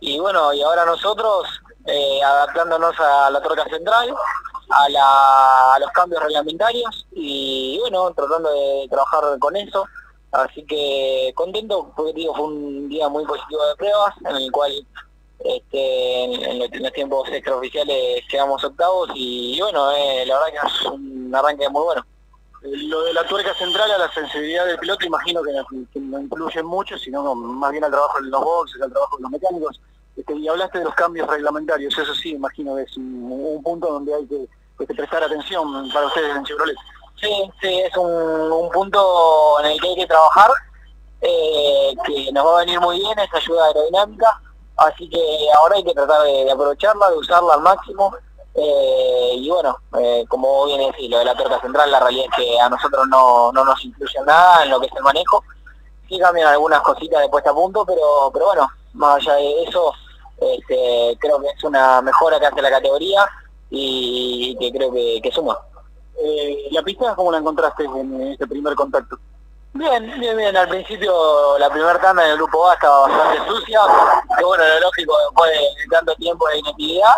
y bueno, y ahora nosotros eh, adaptándonos a la troca central, a, los cambios reglamentarios y bueno, tratando de trabajar con eso. Así que contento porque digo, fue un día muy positivo de pruebas en el cual este, en, los, tiempos extraoficiales quedamos octavos y, bueno, eh, la verdad que es un arranque muy bueno. Lo de la tuerca central a la sensibilidad del piloto imagino que no, influye mucho, sino más bien al trabajo en los boxes, al trabajo de los mecánicos. Este, y hablaste de los cambios reglamentarios, eso sí, imagino que es un punto donde hay que que prestar atención para ustedes en Chevrolet. Sí, sí, es un, punto en el que hay que trabajar, eh, que nos va a venir muy bien esa ayuda aerodinámica, así que ahora hay que tratar de, aprovecharla, de usarla al máximo, eh, y bueno, eh, como viene a decir, lo de la torta central, la realidad es que a nosotros no, nos influye nada en lo que es el manejo, sí cambian algunas cositas de puesta a punto, pero, pero bueno, más allá de eso, este, creo que es una mejora que hace la categoría, y que creo que, que suma. Eh, ¿La pista cómo la encontraste en este primer contacto? Bien, bien, bien. Al principio la primera tanda en el grupo A estaba bastante sucia, que bueno, lo lógico después de tanto tiempo de inactividad,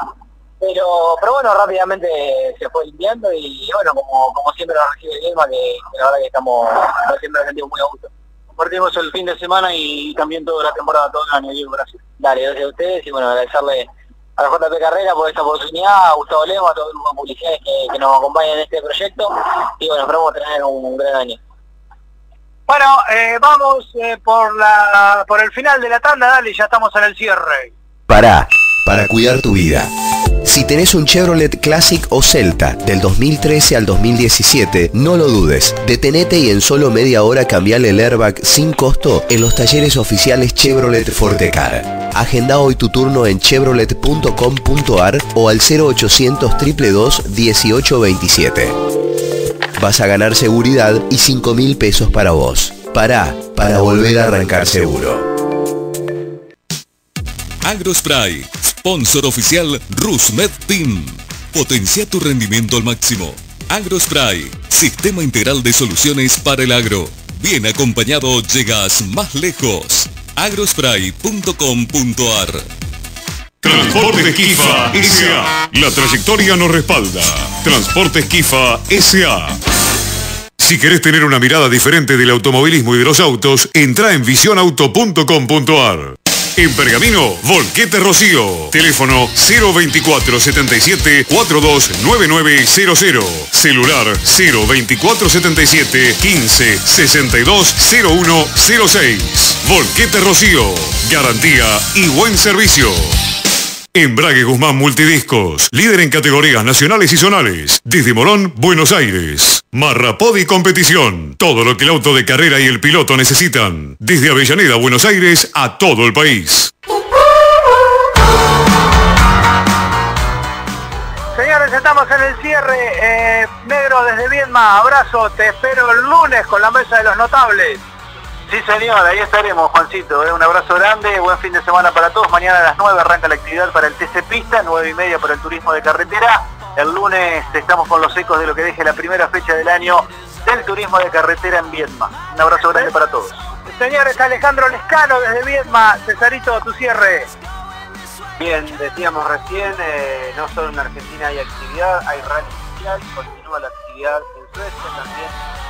pero, pero bueno, rápidamente se fue limpiando y bueno, como, como siempre lo recibe el que, la verdad que estamos siempre sentimos muy a gusto. Compartimos el fin de semana y también toda la temporada, todo el año, Diego, gracias. Dale, gracias a ustedes y bueno, agradecerle a la JP Carrera por esta oportunidad, a Gustavo Lemo, a todo el grupo de publicidades que, nos acompañan en este proyecto y bueno, esperamos tener un, gran año. Bueno, eh, vamos eh, por la por el final de la tanda, dale, ya estamos en el cierre. Para, para cuidar tu vida. Si tenés un Chevrolet Classic o Celta del 2013 al 2017, no lo dudes. Detenete y en solo media hora cambiale el airbag sin costo en los talleres oficiales Chevrolet Fortecar. Agenda hoy tu turno en chevrolet.com.ar o al 0800 222 1827. Vas a ganar seguridad y 5 mil pesos para vos. Pará, para volver a arrancar seguro. AgroSpray, sponsor oficial Rusmed Team. Potencia tu rendimiento al máximo. AgroSpray, sistema integral de soluciones para el agro. Bien acompañado llegas más lejos. agrospray.com.ar Transporte Esquifa S.A. La trayectoria nos respalda. Transporte Esquifa S.A. Si querés tener una mirada diferente del automovilismo y de los autos, entra en visionauto.com.ar. En Pergamino, Volquete Rocío. Teléfono 02477 429900. Celular 02477 15 62 0106. Volquete Rocío. Garantía y buen servicio. Embrague Guzmán Multidiscos, líder en categorías nacionales y zonales, desde Morón, Buenos Aires. Marrapodi Competición, todo lo que el auto de carrera y el piloto necesitan, desde Avellaneda, Buenos Aires, a todo el país. Señores, estamos en el cierre. Eh, negro desde Viedma, abrazo, te espero el lunes con la mesa de los notables. Sí, señor, ahí estaremos, Juancito. ¿eh? Un abrazo grande, buen fin de semana para todos. Mañana a las 9 arranca la actividad para el TC Pista, 9 y media para el turismo de carretera. El lunes estamos con los ecos de lo que deje la primera fecha del año del turismo de carretera en Viedma. Un abrazo grande para todos. Señores, Alejandro Lescano desde Viedma. Cesarito, tu cierre. Bien, decíamos recién, eh, no solo en Argentina hay actividad, hay rally mundial, continúa la actividad en Suecia también